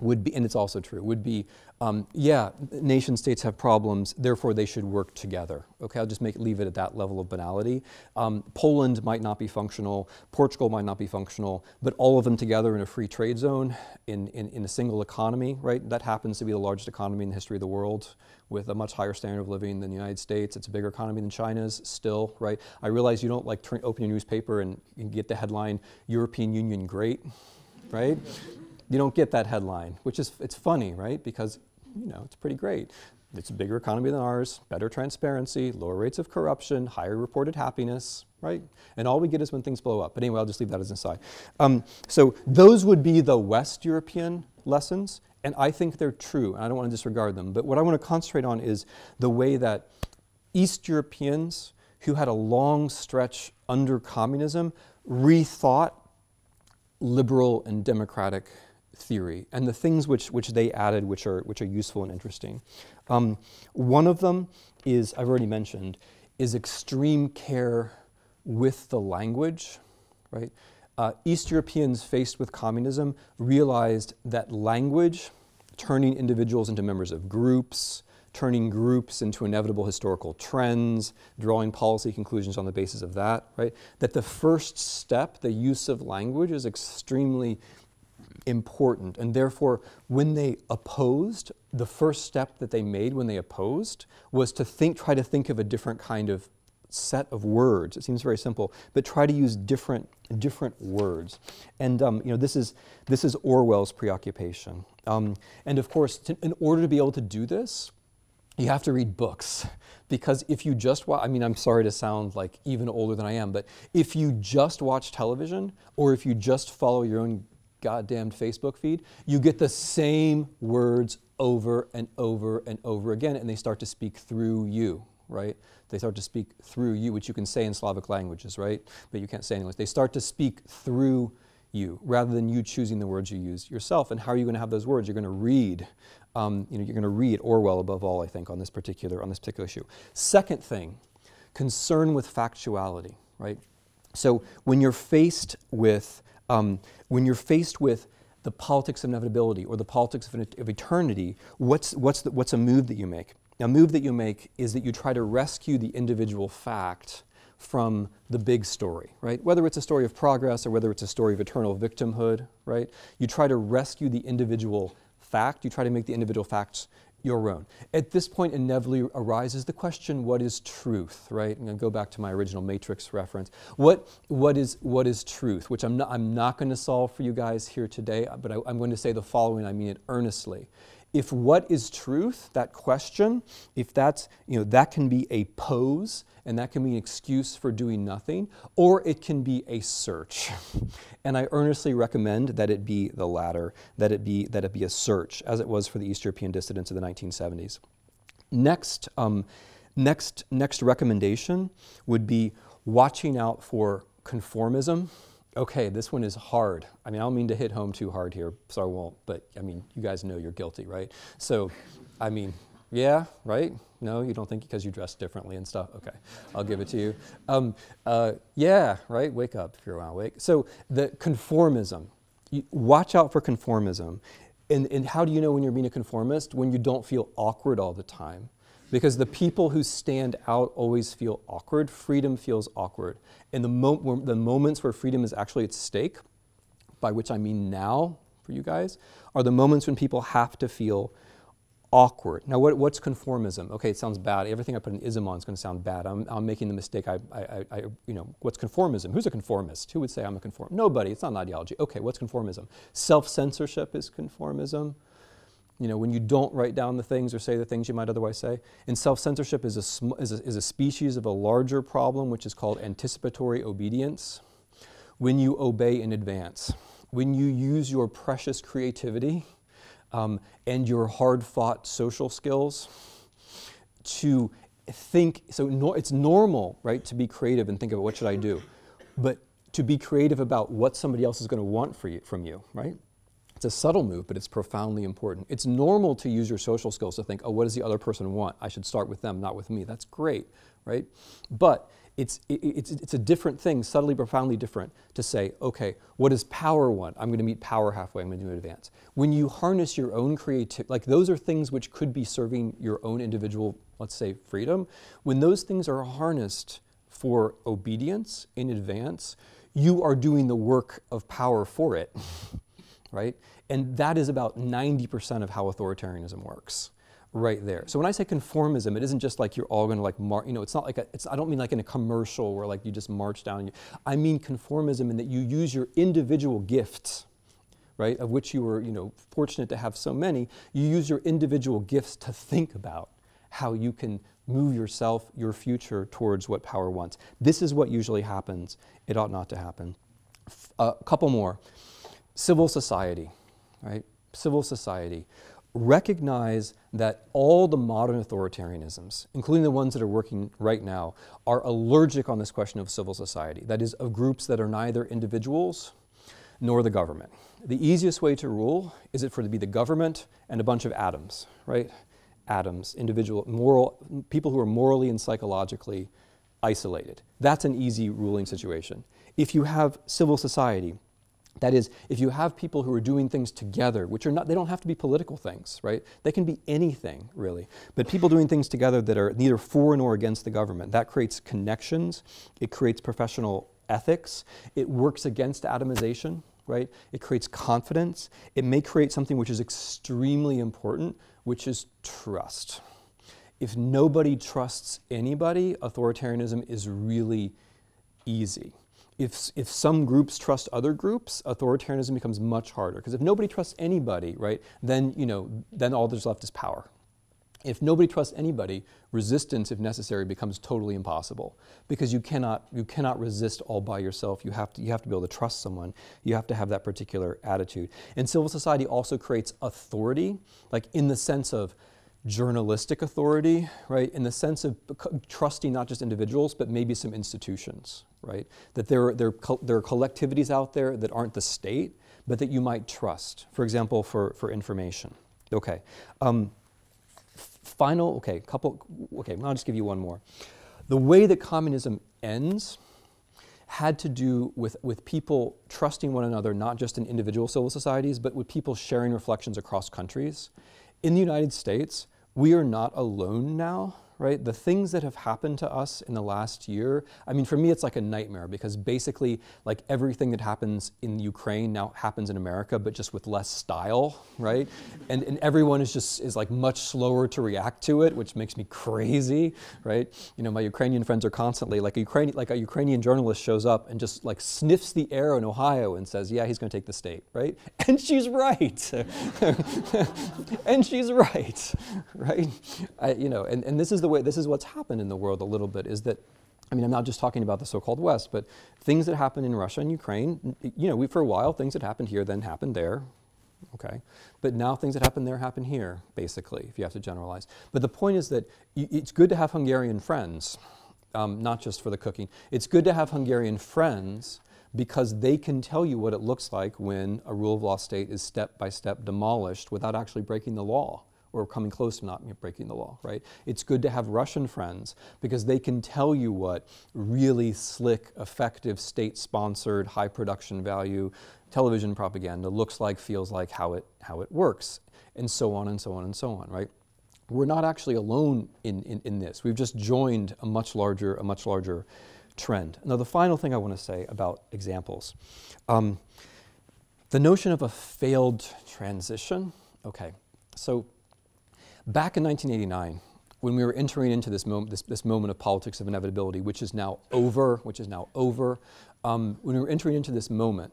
would be, and it's also true, would be, um, yeah, nation states have problems, therefore they should work together. Okay, I'll just make leave it at that level of banality. Um, Poland might not be functional, Portugal might not be functional, but all of them together in a free trade zone, in, in, in a single economy, right? That happens to be the largest economy in the history of the world with a much higher standard of living than the United States. It's a bigger economy than China's still, right? I realize you don't like turn, open your newspaper and, and get the headline, European Union great, right? You don't get that headline, which is it's funny, right? Because you know it's pretty great. It's a bigger economy than ours, better transparency, lower rates of corruption, higher reported happiness, right? And all we get is when things blow up. But anyway, I'll just leave that as an aside. Um, so those would be the West European lessons, and I think they're true, and I don't want to disregard them. But what I want to concentrate on is the way that East Europeans who had a long stretch under communism rethought liberal and democratic theory and the things which, which they added which are, which are useful and interesting. Um, one of them is, I've already mentioned, is extreme care with the language, right? Uh, East Europeans faced with communism realized that language, turning individuals into members of groups, turning groups into inevitable historical trends, drawing policy conclusions on the basis of that, right? That the first step, the use of language, is extremely important. And therefore, when they opposed, the first step that they made when they opposed was to think, try to think of a different kind of set of words. It seems very simple, but try to use different, different words. And um, you know, this is, this is Orwell's preoccupation. Um, and of course, to, in order to be able to do this, you have to read books. Because if you just watch, I mean, I'm sorry to sound like even older than I am, but if you just watch television or if you just follow your own goddamned Facebook feed, you get the same words over and over and over again, and they start to speak through you, right? They start to speak through you, which you can say in Slavic languages, right? But you can't say in English. They start to speak through you rather than you choosing the words you use yourself. And how are you going to have those words? You're going to read. Um, you know, you're going to read Orwell above all, I think, on this particular on this particular issue. Second thing, concern with factuality, right? So when you're faced with um, when you're faced with the politics of inevitability or the politics of, of eternity, what's, what's, the, what's a move that you make? A move that you make is that you try to rescue the individual fact from the big story, right? Whether it's a story of progress or whether it's a story of eternal victimhood, right? You try to rescue the individual fact, you try to make the individual facts your own. At this point, inevitably arises the question, what is truth, right? I'm going to go back to my original matrix reference. What, what, is, what is truth? Which I'm not, I'm not going to solve for you guys here today, but I, I'm going to say the following, I mean it earnestly if what is truth, that question, if that's, you know, that can be a pose and that can be an excuse for doing nothing, or it can be a search. and I earnestly recommend that it be the latter, that it be, that it be a search, as it was for the East European dissidents of the 1970s. Next, um, next, next recommendation would be watching out for conformism okay, this one is hard. I mean, I don't mean to hit home too hard here, so I won't, but I mean, you guys know you're guilty, right? So, I mean, yeah, right? No, you don't think because you dress differently and stuff? Okay, I'll give it to you. Um, uh, yeah, right? Wake up if you're awake. So, the conformism. You, watch out for conformism. And, and how do you know when you're being a conformist? When you don't feel awkward all the time because the people who stand out always feel awkward. Freedom feels awkward. And the, mo- the moments where freedom is actually at stake, by which I mean now for you guys, are the moments when people have to feel awkward. Now, what, what's conformism? Okay, it sounds bad. Everything I put an ism on is going to sound bad. I'm, I'm making the mistake. I, I, I, you know, what's conformism? Who's a conformist? Who would say I'm a conformist? Nobody. It's not an ideology. Okay, what's conformism? Self censorship is conformism you know, when you don't write down the things or say the things you might otherwise say. And self censorship is a, is, a, is a species of a larger problem, which is called anticipatory obedience. When you obey in advance, when you use your precious creativity um, and your hard fought social skills to think, so no, it's normal, right, to be creative and think about what should I do, but to be creative about what somebody else is going to want for you, from you, right? It's a subtle move, but it's profoundly important. It's normal to use your social skills to think, oh, what does the other person want? I should start with them, not with me. That's great, right? But it's, it, it's, it's a different thing, subtly, profoundly different, to say, okay, what does power want? I'm going to meet power halfway, I'm going to do it advance. When you harness your own creativity, like those are things which could be serving your own individual, let's say, freedom. When those things are harnessed for obedience in advance, you are doing the work of power for it. right? And that is about 90% of how authoritarianism works right there. So when I say conformism, it isn't just like you're all going to like march, you know, it's not like, a, it's, I don't mean like in a commercial where like you just march down. You, I mean conformism in that you use your individual gifts, right, of which you were, you know, fortunate to have so many, you use your individual gifts to think about how you can move yourself, your future towards what power wants. This is what usually happens. It ought not to happen. A uh, couple more civil society, right? Civil society. Recognize that all the modern authoritarianisms, including the ones that are working right now, are allergic on this question of civil society. That is, of groups that are neither individuals nor the government. The easiest way to rule is it for it to be the government and a bunch of atoms, right? Atoms, individual, moral, people who are morally and psychologically isolated. That's an easy ruling situation. If you have civil society, that is, if you have people who are doing things together, which are not, they don't have to be political things, right? They can be anything, really. But people doing things together that are neither for nor against the government, that creates connections, it creates professional ethics, it works against atomization, right? It creates confidence. It may create something which is extremely important, which is trust. If nobody trusts anybody, authoritarianism is really easy if, if some groups trust other groups, authoritarianism becomes much harder. Because if nobody trusts anybody, right, then, you know, then all there's left is power. If nobody trusts anybody, resistance, if necessary, becomes totally impossible because you cannot, you cannot resist all by yourself. You have, to, you have to be able to trust someone. You have to have that particular attitude. And civil society also creates authority, like in the sense of journalistic authority, right, in the sense of trusting not just individuals, but maybe some institutions, right? That there, there, there are collectivities out there that aren't the state, but that you might trust, for example, for, for information. Okay. Um, final, okay, couple, okay, I'll just give you one more. The way that communism ends had to do with, with people trusting one another, not just in individual civil societies, but with people sharing reflections across countries. In the United States, we are not alone now right? The things that have happened to us in the last year, I mean, for me, it's like a nightmare because basically, like everything that happens in Ukraine now happens in America, but just with less style, right? and, and everyone is just is like much slower to react to it, which makes me crazy, right? You know, my Ukrainian friends are constantly like a Ukrainian, like a Ukrainian journalist shows up and just like sniffs the air in Ohio and says, yeah, he's going to take the state, right? And she's right. and she's right, right? I, you know, and, and this is the way, this is what's happened in the world a little bit, is that I mean, I'm not just talking about the so-called West, but things that happened in Russia and Ukraine, you know, we, for a while, things that happened here then happened there, okay? But now things that happen there happen here, basically, if you have to generalize. But the point is that it's good to have Hungarian friends, um, not just for the cooking. It's good to have Hungarian friends because they can tell you what it looks like when a rule of law state is step by step demolished without actually breaking the law or coming close to not breaking the law, right? It's good to have Russian friends because they can tell you what really slick, effective, state sponsored, high production value television propaganda looks like, feels like, how it, how it works, and so on and so on and so on, right? We're not actually alone in, in, in this. We've just joined a much larger, a much larger trend. Now, the final thing I want to say about examples. Um, the notion of a failed transition, okay, so Back in 1989, when we were entering into this moment, this, this moment of politics of inevitability, which is now over, which is now over, um, when we were entering into this moment,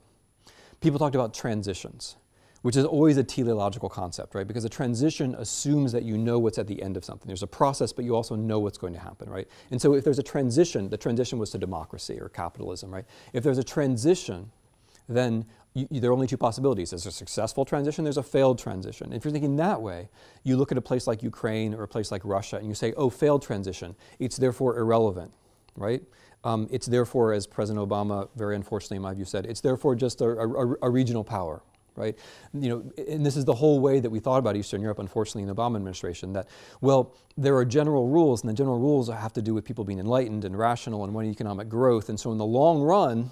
people talked about transitions, which is always a teleological concept, right? Because a transition assumes that you know what's at the end of something. There's a process, but you also know what's going to happen, right? And so if there's a transition, the transition was to democracy or capitalism, right? If there's a transition, then you, there are only two possibilities. There's a successful transition, there's a failed transition. If you're thinking that way, you look at a place like Ukraine or a place like Russia and you say, oh, failed transition. It's therefore irrelevant, right? Um, it's therefore, as President Obama very unfortunately in my view said, it's therefore just a, a, a regional power, right? You know, and this is the whole way that we thought about Eastern Europe, unfortunately, in the Obama administration, that, well, there are general rules, and the general rules have to do with people being enlightened and rational and wanting economic growth. And so in the long run,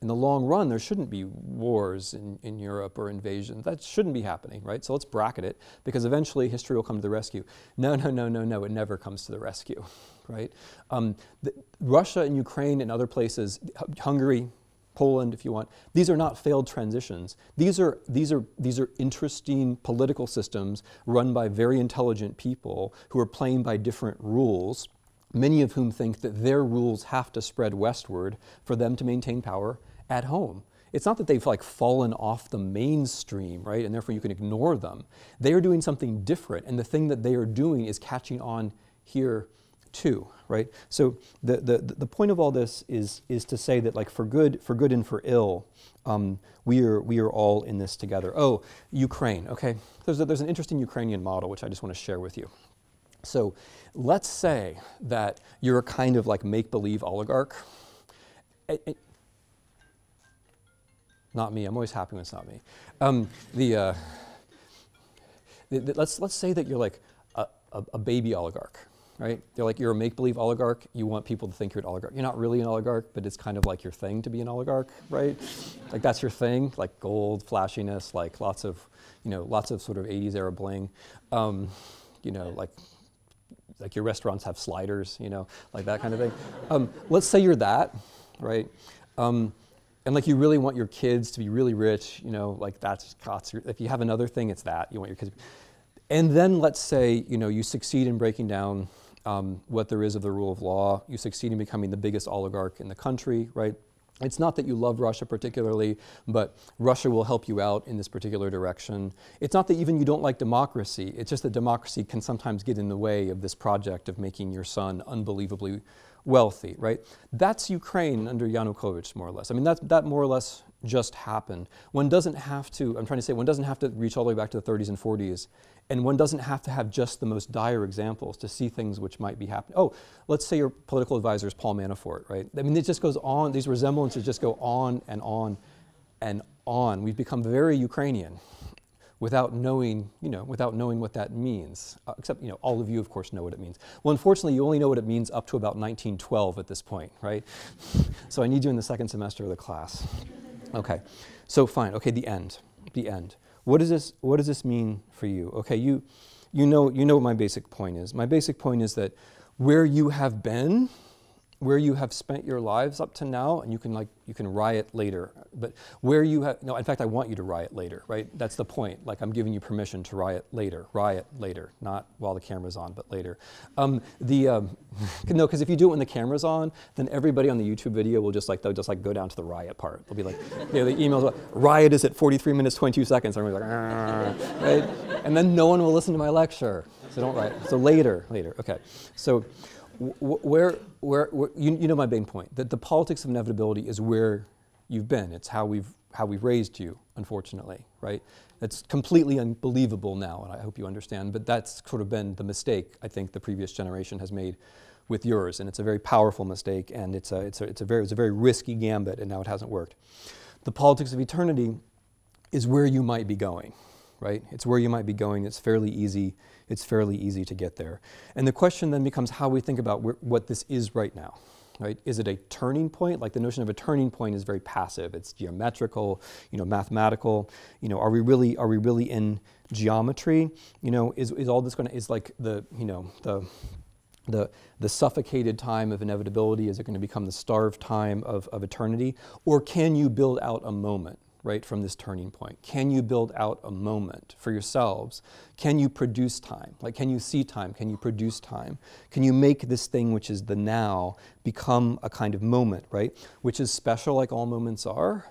in the long run, there shouldn't be wars in, in Europe or invasions. That shouldn't be happening, right? So let's bracket it because eventually history will come to the rescue. No, no, no, no, no, it never comes to the rescue, right? Um, the, Russia and Ukraine and other places, Hungary, Poland, if you want, these are not failed transitions. These are, these are, these are interesting political systems run by very intelligent people who are playing by different rules many of whom think that their rules have to spread westward for them to maintain power at home. It's not that they've like fallen off the mainstream, right? And therefore you can ignore them. They are doing something different, and the thing that they are doing is catching on here too, right? So the, the, the point of all this is, is to say that like for good, for good and for ill, um, we, are, we are all in this together. Oh, Ukraine, okay. There's, a, there's an interesting Ukrainian model which I just want to share with you. So let's say that you're a kind of like make-believe oligarch. Not me. I'm always happy when it's not me. Um, the, uh, the, the, let's, let's say that you're like a, a, a baby oligarch, right? They're like you're a make-believe oligarch. You want people to think you're an oligarch. You're not really an oligarch, but it's kind of like your thing to be an oligarch, right? like that's your thing, like gold, flashiness, like lots of, you know, lots of sort of 80s era bling. Um, you know, like like your restaurants have sliders, you know, like that kind of thing. Um, let's say you're that, right? Um, and like you really want your kids to be really rich, you know, like that's, if you have another thing, it's that. You want your kids. And then let's say, you know, you succeed in breaking down um, what there is of the rule of law. You succeed in becoming the biggest oligarch in the country, right? It's not that you love Russia particularly, but Russia will help you out in this particular direction. It's not that even you don't like democracy, it's just that democracy can sometimes get in the way of this project of making your son unbelievably wealthy, right? That's Ukraine under Yanukovych, more or less. I mean, that, that more or less just happened. One doesn't have to, I'm trying to say, one doesn't have to reach all the way back to the 30s and 40s. And one doesn't have to have just the most dire examples to see things which might be happening. Oh, let's say your political advisor is Paul Manafort, right? I mean, it just goes on, these resemblances just go on and on and on. We've become very Ukrainian without knowing, you know, without knowing what that means. Uh, except, you know, all of you, of course, know what it means. Well, unfortunately, you only know what it means up to about 1912 at this point, right? so I need you in the second semester of the class. Okay, so fine. Okay, the end. The end. What does this? What does this mean for you? Okay, you, you know, you know what my basic point is. My basic point is that where you have been where you have spent your lives up to now and you can like you can riot later. But where you have no in fact i want you to riot later right? That's the point. Like i'm giving you permission to riot later riot later not while the camera's on but later. Um, the um, no because if you do it when the camera's on then everybody on the youtube video will just like they'll just like go down to the riot part. They'll be like you know the emails riot is at 43 minutes 22 seconds. Everybody's like right? And then no one will listen to my lecture. So don't riot. So later later. Okay. So where, where, where you, you know my main point that the politics of inevitability is where you've been. It's how we've how we've raised you, unfortunately, right? That's completely unbelievable now, and I hope you understand. But that's sort of been the mistake I think the previous generation has made with yours, and it's a very powerful mistake, and it's a it's a it's a very it's a very risky gambit, and now it hasn't worked. The politics of eternity is where you might be going, right? It's where you might be going. It's fairly easy. It's fairly easy to get there. And the question then becomes how we think about wh- what this is right now. Right? Is it a turning point? Like the notion of a turning point is very passive. It's geometrical, you know, mathematical. You know, are we really are we really in geometry? You know, is, is all this going to is like the you know the the, the suffocated time of inevitability? Is it going to become the starved time of, of eternity? Or can you build out a moment? Right from this turning point? Can you build out a moment for yourselves? Can you produce time? Like, can you see time? Can you produce time? Can you make this thing, which is the now, become a kind of moment, right? Which is special, like all moments are,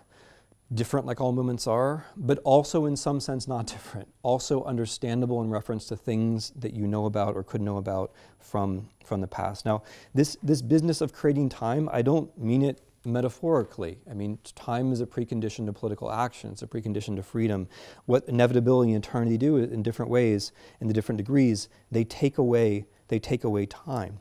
different, like all moments are, but also in some sense not different. Also understandable in reference to things that you know about or could know about from, from the past. Now, this, this business of creating time, I don't mean it metaphorically. I mean, time is a precondition to political action, it's a precondition to freedom. What inevitability and eternity do in different ways, in the different degrees, they take away, they take away time.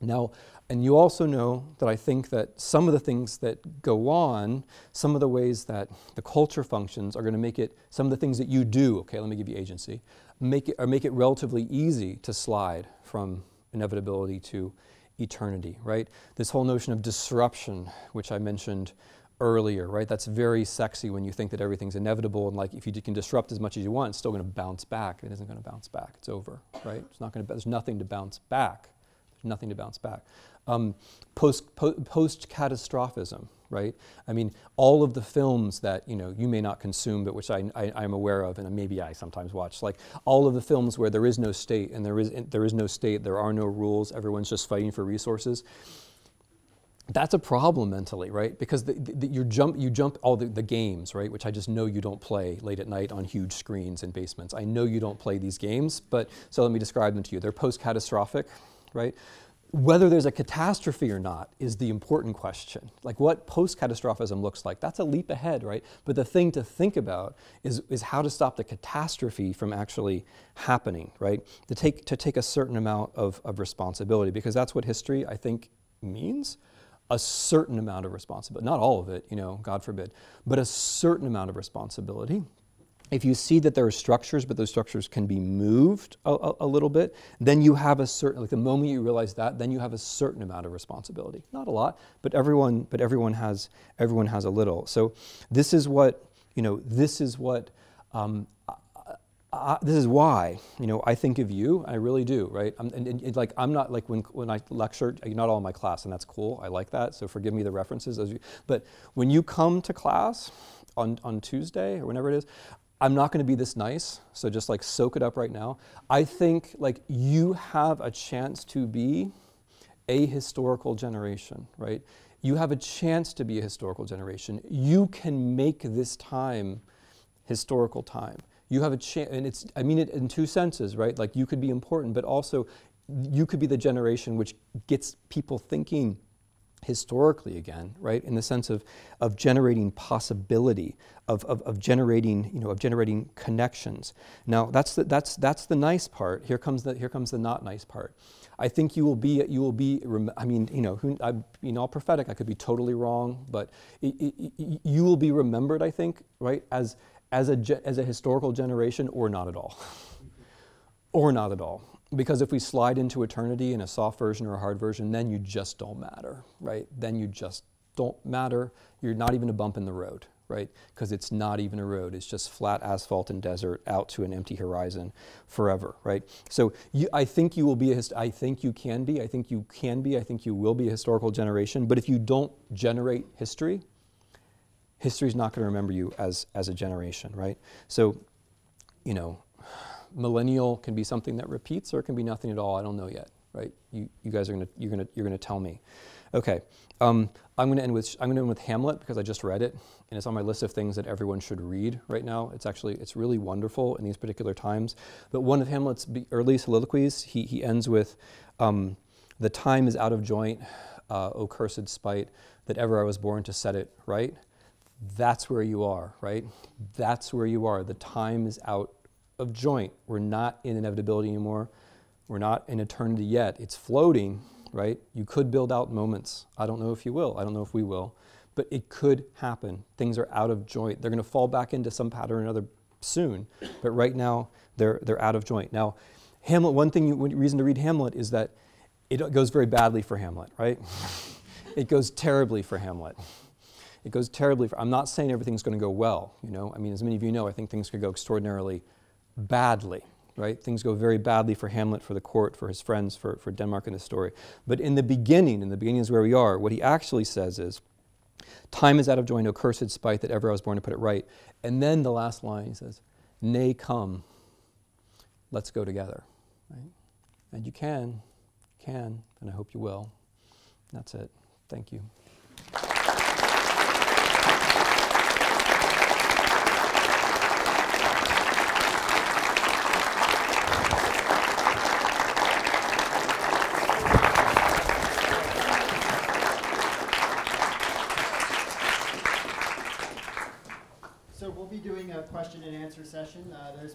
Now, and you also know that I think that some of the things that go on, some of the ways that the culture functions are going to make it, some of the things that you do, okay, let me give you agency, make it, or make it relatively easy to slide from inevitability to eternity, right? This whole notion of disruption, which I mentioned earlier, right? That's very sexy when you think that everything's inevitable and like if you can disrupt as much as you want, it's still going to bounce back. It isn't going to bounce back. It's over, right? It's not going to. There's nothing to bounce back. There's nothing to bounce back. Um, post po- post catastrophism, right? I mean, all of the films that you know you may not consume, but which I, I, am aware of, and maybe I sometimes watch, like all of the films where there is no state and there is there is no state, there are no rules, everyone's just fighting for resources. That's a problem mentally, right? Because the, the, you jump, you jump all the, the games, right? Which I just know you don't play late at night on huge screens in basements. I know you don't play these games, but so let me describe them to you. They're post-catastrophic, right? Whether there's a catastrophe or not is the important question. Like what post catastrophism looks like. That's a leap ahead, right? But the thing to think about is, is how to stop the catastrophe from actually happening, right? To take, to take a certain amount of, of responsibility, because that's what history, I think, means. A certain amount of responsibility, not all of it, you know, God forbid, but a certain amount of responsibility if you see that there are structures, but those structures can be moved a, a, a, little bit, then you have a certain, like the moment you realize that, then you have a certain amount of responsibility. Not a lot, but everyone, but everyone has, everyone has a little. So this is what, you know, this is what, um, I, this is why, you know, I think of you, I really do, right? And, and, like, I'm not like when, when I lecture, not all in my class, and that's cool, I like that, so forgive me the references. You, but when you come to class, on, on Tuesday or whenever it is, I'm not going to be this nice, so just like soak it up right now. I think like you have a chance to be a historical generation, right? You have a chance to be a historical generation. You can make this time historical time. You have a chance, and it's, I mean it in two senses, right? Like you could be important, but also you could be the generation which gets people thinking historically again, right? In the sense of, of generating possibility, of, of, of generating, you know, of generating connections. Now that's the, that's, that's the nice part. Here comes the, here comes the not nice part. I think you will be, you will be, I mean, you know, who, I, you all prophetic, I could be totally wrong, but it, it, you will be remembered, I think, right, as, as, a, as a historical generation or not at all. or not at all. Because if we slide into eternity in a soft version or a hard version, then you just don't matter, right? Then you just don't matter. You're not even a bump in the road, right? Because it's not even a road. It's just flat asphalt and desert out to an empty horizon forever, right? So you, I think you will be, a, I think you can be, I think you can be, I think you will be a historical generation. But if you don't generate history, history's not going to remember you as, as a generation, right? So, you know, millennial can be something that repeats or it can be nothing at all. I don't know yet, right? You, you guys are gonna, you're gonna, you're gonna tell me. Okay, um, I'm gonna end with, I'm gonna end with Hamlet because I just read it and it's on my list of things that everyone should read right now. It's actually, it's really wonderful in these particular times. But one of Hamlet's early soliloquies, he, he ends with, um, the time is out of joint, uh, O cursed spite, that ever I was born to set it right. That's where you are, right? That's where you are. The time is out of joint. We're not in inevitability anymore. We're not in eternity yet. It's floating, right? You could build out moments. I don't know if you will. I don't know if we will. But it could happen. Things are out of joint. They're going to fall back into some pattern or another soon. But right now, they're, they're out of joint. Now, Hamlet, one thing, you, one reason to read Hamlet is that it goes very badly for Hamlet, right? it goes terribly for Hamlet. It goes terribly for, I'm not saying everything's going to go well, you know. I mean, as many of you know, I think things could go extraordinarily badly, right? Things go very badly for Hamlet, for the court, for his friends, for, for Denmark in the story. But in the beginning, in the beginning is where we are, what he actually says is, Time is out of joint, no cursed spite that ever I was born to put it right. And then the last line, he says, Nay, come, let's go together. Right? And you can, can, and I hope you will. That's it. Thank you.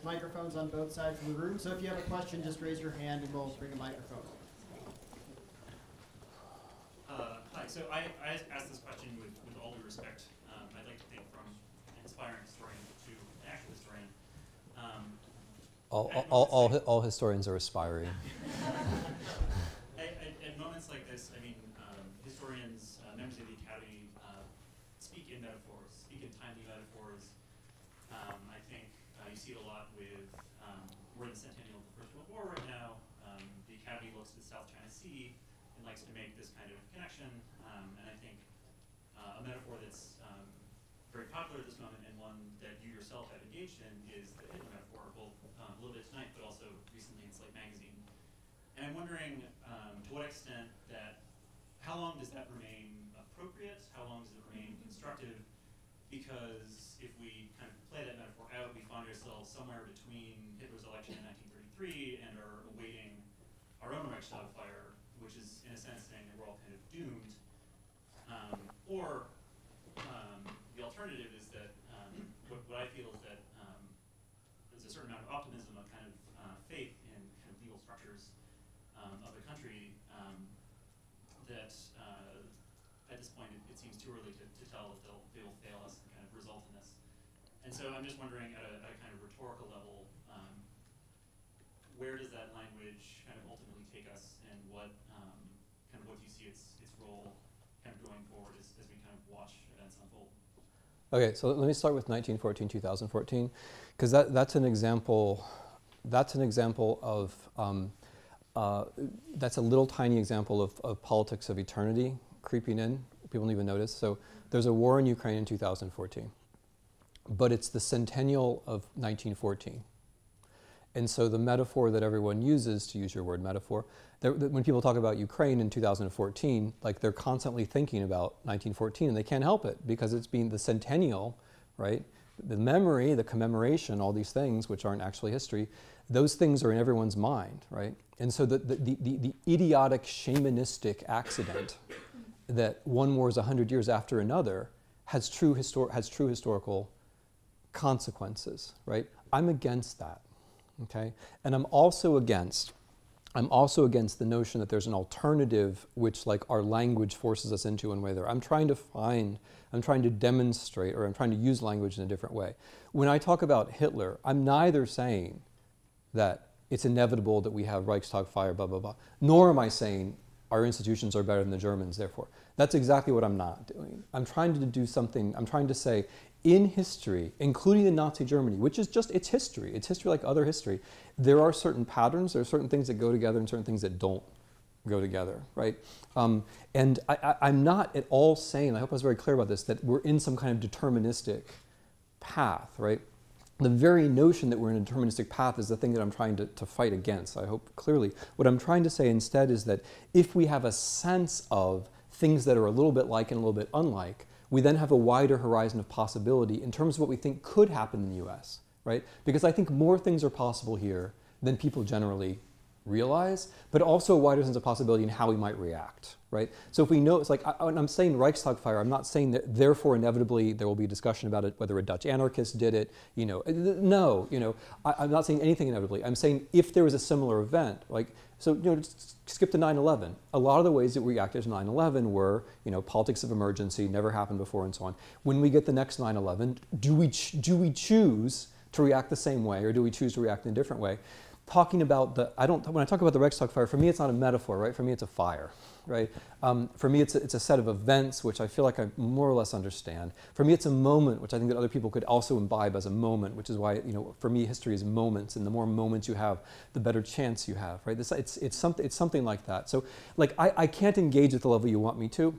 There's microphones on both sides of the room, so if you have a question, just raise your hand and we'll bring a microphone. Uh, hi, so I, I asked this question with, with all due respect. Um, I'd like to think from an aspiring historian to an actual historian. Um, all, all, all, all, historians are aspiring. at, at, at, moments like this, I mean, um, historians, uh, members of the Academy, uh, speak in metaphors, speak in timely metaphors. Um, I think you see it a lot with, um, we're in the centennial of the First World War right now. Um, the Academy looks and likes to make this kind of connection. Um, and I think uh, a metaphor that's um, very popular at this moment and one that you yourself have engaged in is the Hitler metaphor, both um, a little bit tonight, but also recently in Slate magazine. And I'm wondering um, to what extent that, how long does that remain appropriate? How long does it remain constructive? Because if we kind of play that metaphor out, we find ourselves somewhere between Hitler's election in 1933 and are awaiting our own Reichstag fire, which is in a sense saying that we're all kind of doomed. Um, or um, the alternative is that um, what, what, I feel is that um, there's a certain amount of optimism, a kind of uh, faith in kind of legal structures um, of the country um, that uh, at this point it, it, seems too early to, to tell if they'll, they will fail us and kind of result in this. And so I'm just wondering at a, at a kind of rhetorical level, um, where does that language kind of ultimately take us and what um, kind of what do you see its, its role kind of going forward as, as we kind of watch events unfold? Okay, so let me start with 1914, 2014, because that, that's an example, that's an example of, um, uh, that's a little tiny example of, of politics of eternity creeping in. People don't even notice. So there's a war in Ukraine in 2014 but it's the centennial of 1914. And so the metaphor that everyone uses, to use your word metaphor, when people talk about Ukraine in 2014, like they're constantly thinking about 1914 and they can't help it because it's been the centennial, right? The memory, the commemoration, all these things which aren't actually history, those things are in everyone's mind, right? And so the, the, the, the idiotic shamanistic accident that one war is 100 years after another has true, histor- has true historical consequences, right? I'm against that, okay? And I'm also against I'm also against the notion that there's an alternative which like our language forces us into in way there. I'm trying to find, I'm trying to demonstrate, or I'm trying to use language in a different way. When I talk about Hitler, I'm neither saying that it's inevitable that we have Reichstag fire, blah, blah, blah, nor am I saying our institutions are better than the Germans, therefore. That's exactly what I'm not doing. I'm trying to do something, I'm trying to say in history, including in Nazi Germany, which is just, it's history, it's history like other history, there are certain patterns, there are certain things that go together and certain things that don't go together, right? Um, and I, am not at all saying, I hope I was very clear about this, that we're in some kind of deterministic path, right? The very notion that we're in a deterministic path is the thing that I'm trying to, to fight against, I hope clearly. What I'm trying to say instead is that if we have a sense of things that are a little bit like and a little bit unlike, we then have a wider horizon of possibility in terms of what we think could happen in the US, right? Because I think more things are possible here than people generally realize, but also a wider sense of possibility in how we might react, right? So if we know, it's like, I, am saying Reichstag fire, I'm not saying that therefore inevitably there will be a discussion about it, whether a Dutch anarchist did it, you know, uh, no, you know, I, am not saying anything inevitably. I'm saying if there was a similar event, like so, you know, skip to 9/11. A lot of the ways that we reacted to 9/11 were, you know, politics of emergency, never happened before, and so on. When we get the next 9/11, do we do we choose to react the same way, or do we choose to react in a different way? Talking about the, I don't. When I talk about the Reichstag fire, for me, it's not a metaphor, right? For me, it's a fire right? Um, for me, it's a, it's a set of events which I feel like I more or less understand. For me, it's a moment which I think that other people could also imbibe as a moment, which is why, you know, for me, history is moments, and the more moments you have, the better chance you have, right? This, it's, it's, something, it's something like that. So, like, I, I can't engage at the level you want me to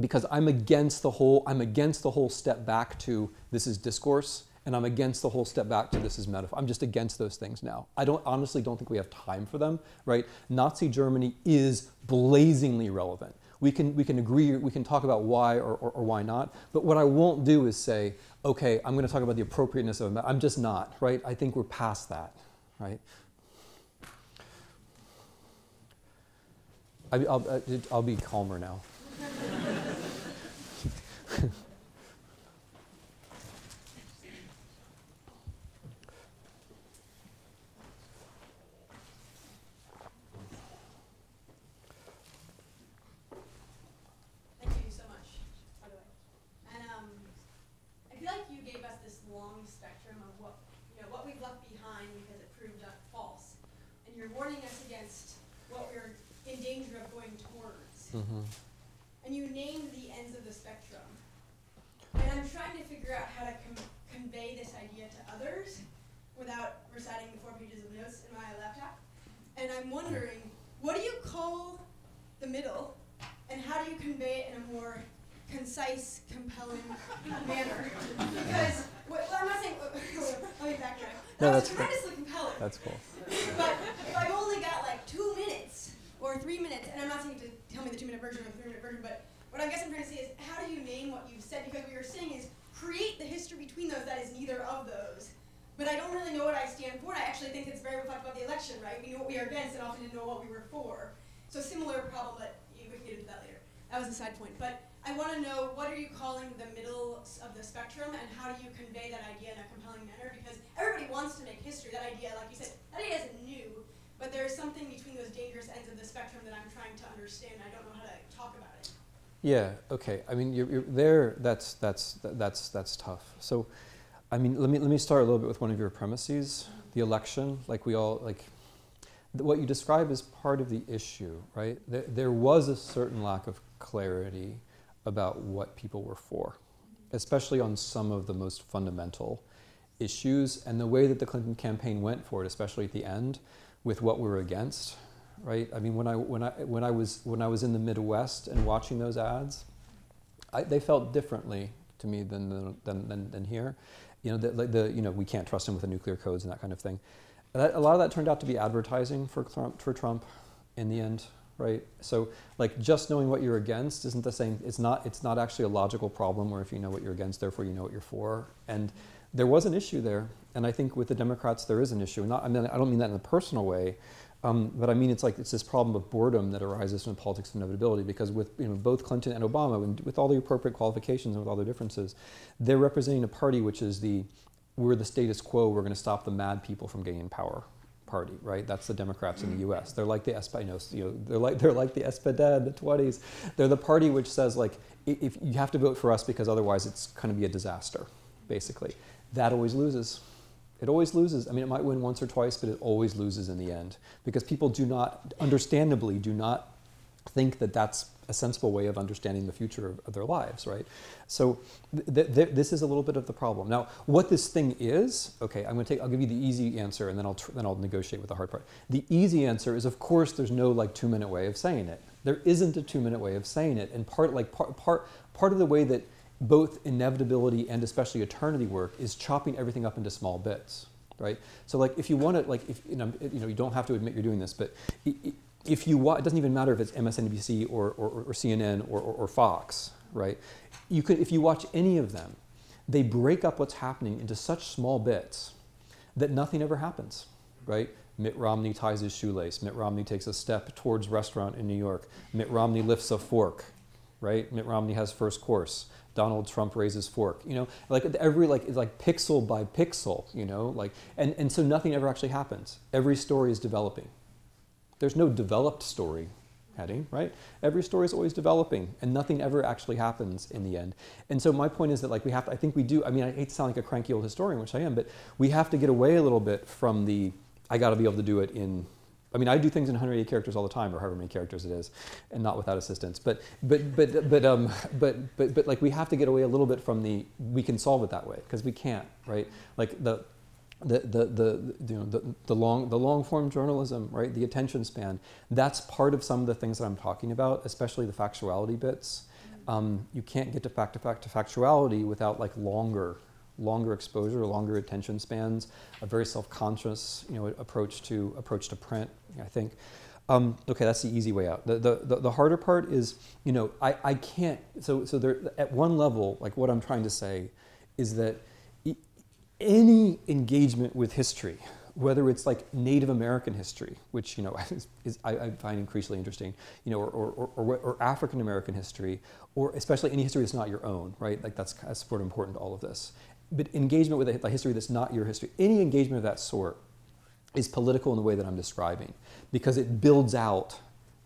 because I'm against the whole, I'm against the whole step back to this is discourse and I'm against the whole step back to this is metaphor. I'm just against those things now. I don't honestly don't think we have time for them, right? Nazi Germany is blazingly relevant. We can, we can agree, we can talk about why or, or, or why not, but what I won't do is say, okay, I'm going to talk about the appropriateness of it. I'm just not, right? I think we're past that, right? I, will I'll be calmer now. Mm-hmm. And you name the ends of the spectrum. And I'm trying to figure out how to com- convey this idea to others without reciting the four pages of notes in my laptop. And I'm wondering, what do you call the middle, and how do you convey it in a more concise, compelling manner? Because well, I'm not saying. let me backtrack. No, that's was tremendously compelling. That's cool. But if I've only got like two minutes or three minutes, and I'm not saying to tell me the two minute version or the three minute version, but what I guess I'm trying to say is how do you name what you've said? Because what you're saying is create the history between those that is neither of those. But I don't really know what I stand for, and I actually think it's very reflective of the election, right? We knew what we were against and often didn't know what we were for. So similar problem, but you can get into that later. That was a side point. But I want to know what are you calling the middle of the spectrum, and how do you convey that idea in a compelling manner? Because everybody wants to make history. That idea, like you said, that idea isn't new. But there's something between those dangerous ends of the spectrum that I'm trying to understand. I don't know how to talk about it. Yeah. Okay. I mean, you're, you're there. That's that's that's that's tough. So, I mean, let me let me start a little bit with one of your premises, the election. Like we all like, what you describe is part of the issue, right? There, there was a certain lack of clarity about what people were for, especially on some of the most fundamental issues, and the way that the Clinton campaign went for it, especially at the end with what we're against, right? I mean, when I, when I, when I, was, when I was in the Midwest and watching those ads, I, they felt differently to me than, than, than, than here. You know, the, the, you know, we can't trust him with the nuclear codes and that kind of thing. That, a lot of that turned out to be advertising for Trump, for Trump in the end, right? So like just knowing what you're against isn't the same. It's not, it's not actually a logical problem where if you know what you're against, therefore you know what you're for. And there was an issue there, and I think with the Democrats there is an issue. Not, I mean, I don't mean that in a personal way. Um, but I mean, it's like it's this problem of boredom that arises from the politics of inevitability because with you know, both Clinton and Obama, and with all the appropriate qualifications and with all the differences, they're representing a party which is the we're the status quo, we're going to stop the mad people from in power party, right? That's the Democrats in the U.S. They're like the SPD, you know, they're like they're like the SPD, the 20s. They're the party which says like if you have to vote for us because otherwise it's going to be a disaster, basically. That always loses. It always loses. I mean, it might win once or twice, but it always loses in the end because people do not, understandably, do not think that that's a sensible way of understanding the future of, their lives, right? So th th this is a little bit of the problem. Now, what this thing is, okay, I'm going to take, I'll give you the easy answer, and then I'll then I'll negotiate with the hard part. The easy answer is, of course, there's no like two minute way of saying it. There isn't a two minute way of saying it, and part like part part part of the way that both inevitability and especially eternity work is chopping everything up into small bits, right? So like if you want to, like if, you know, you know, you don't have to admit you're doing this, but if you watch, it doesn't even matter if it's MSNBC or, or, or CNN or, or, or Fox, right? You could, if you watch any of them, they break up what's happening into such small bits that nothing ever happens, right? Mitt Romney ties his shoelace. Mitt Romney takes a step towards restaurant in New York. Mitt Romney lifts a fork, right? Mitt Romney has first course. Donald Trump raises fork. You know, like every like it's like pixel by pixel. You know, like and and so nothing ever actually happens. Every story is developing. There's no developed story heading, right? Every story is always developing, and nothing ever actually happens in the end. And so my point is that like we have to, I think we do. I mean, I hate to sound like a cranky old historian, which I am, but we have to get away a little bit from the I got to be able to do it in I mean, I do things in 180 characters all the time, or however many characters it is, and not without assistance. But but but but um but but but like we have to get away a little bit from the we can solve it that way because we can't, right? Like the. The, the, the, you know, the, the, long, the long form journalism, right? The attention span. That's part of some of the things that I'm talking about, especially the factuality bits. Um, you can't get to fact to fact to factuality without like longer longer exposure, longer attention spans, a very self-conscious you know, approach to approach to print. I think. Um, okay, that's the easy way out. The, the, the, the, harder part is, you know, I, I can't, so, so there, at one level, like what I'm trying to say is that any engagement with history, whether it's like Native American history, which, you know, is, is I, I, find increasingly interesting, you know, or, or, or, or African American history, or especially any history that's not your own, right? Like that's, that's sort of important to all of this. But engagement with a, a history that's not your history, any engagement of that sort is political in the way that I'm describing because it builds out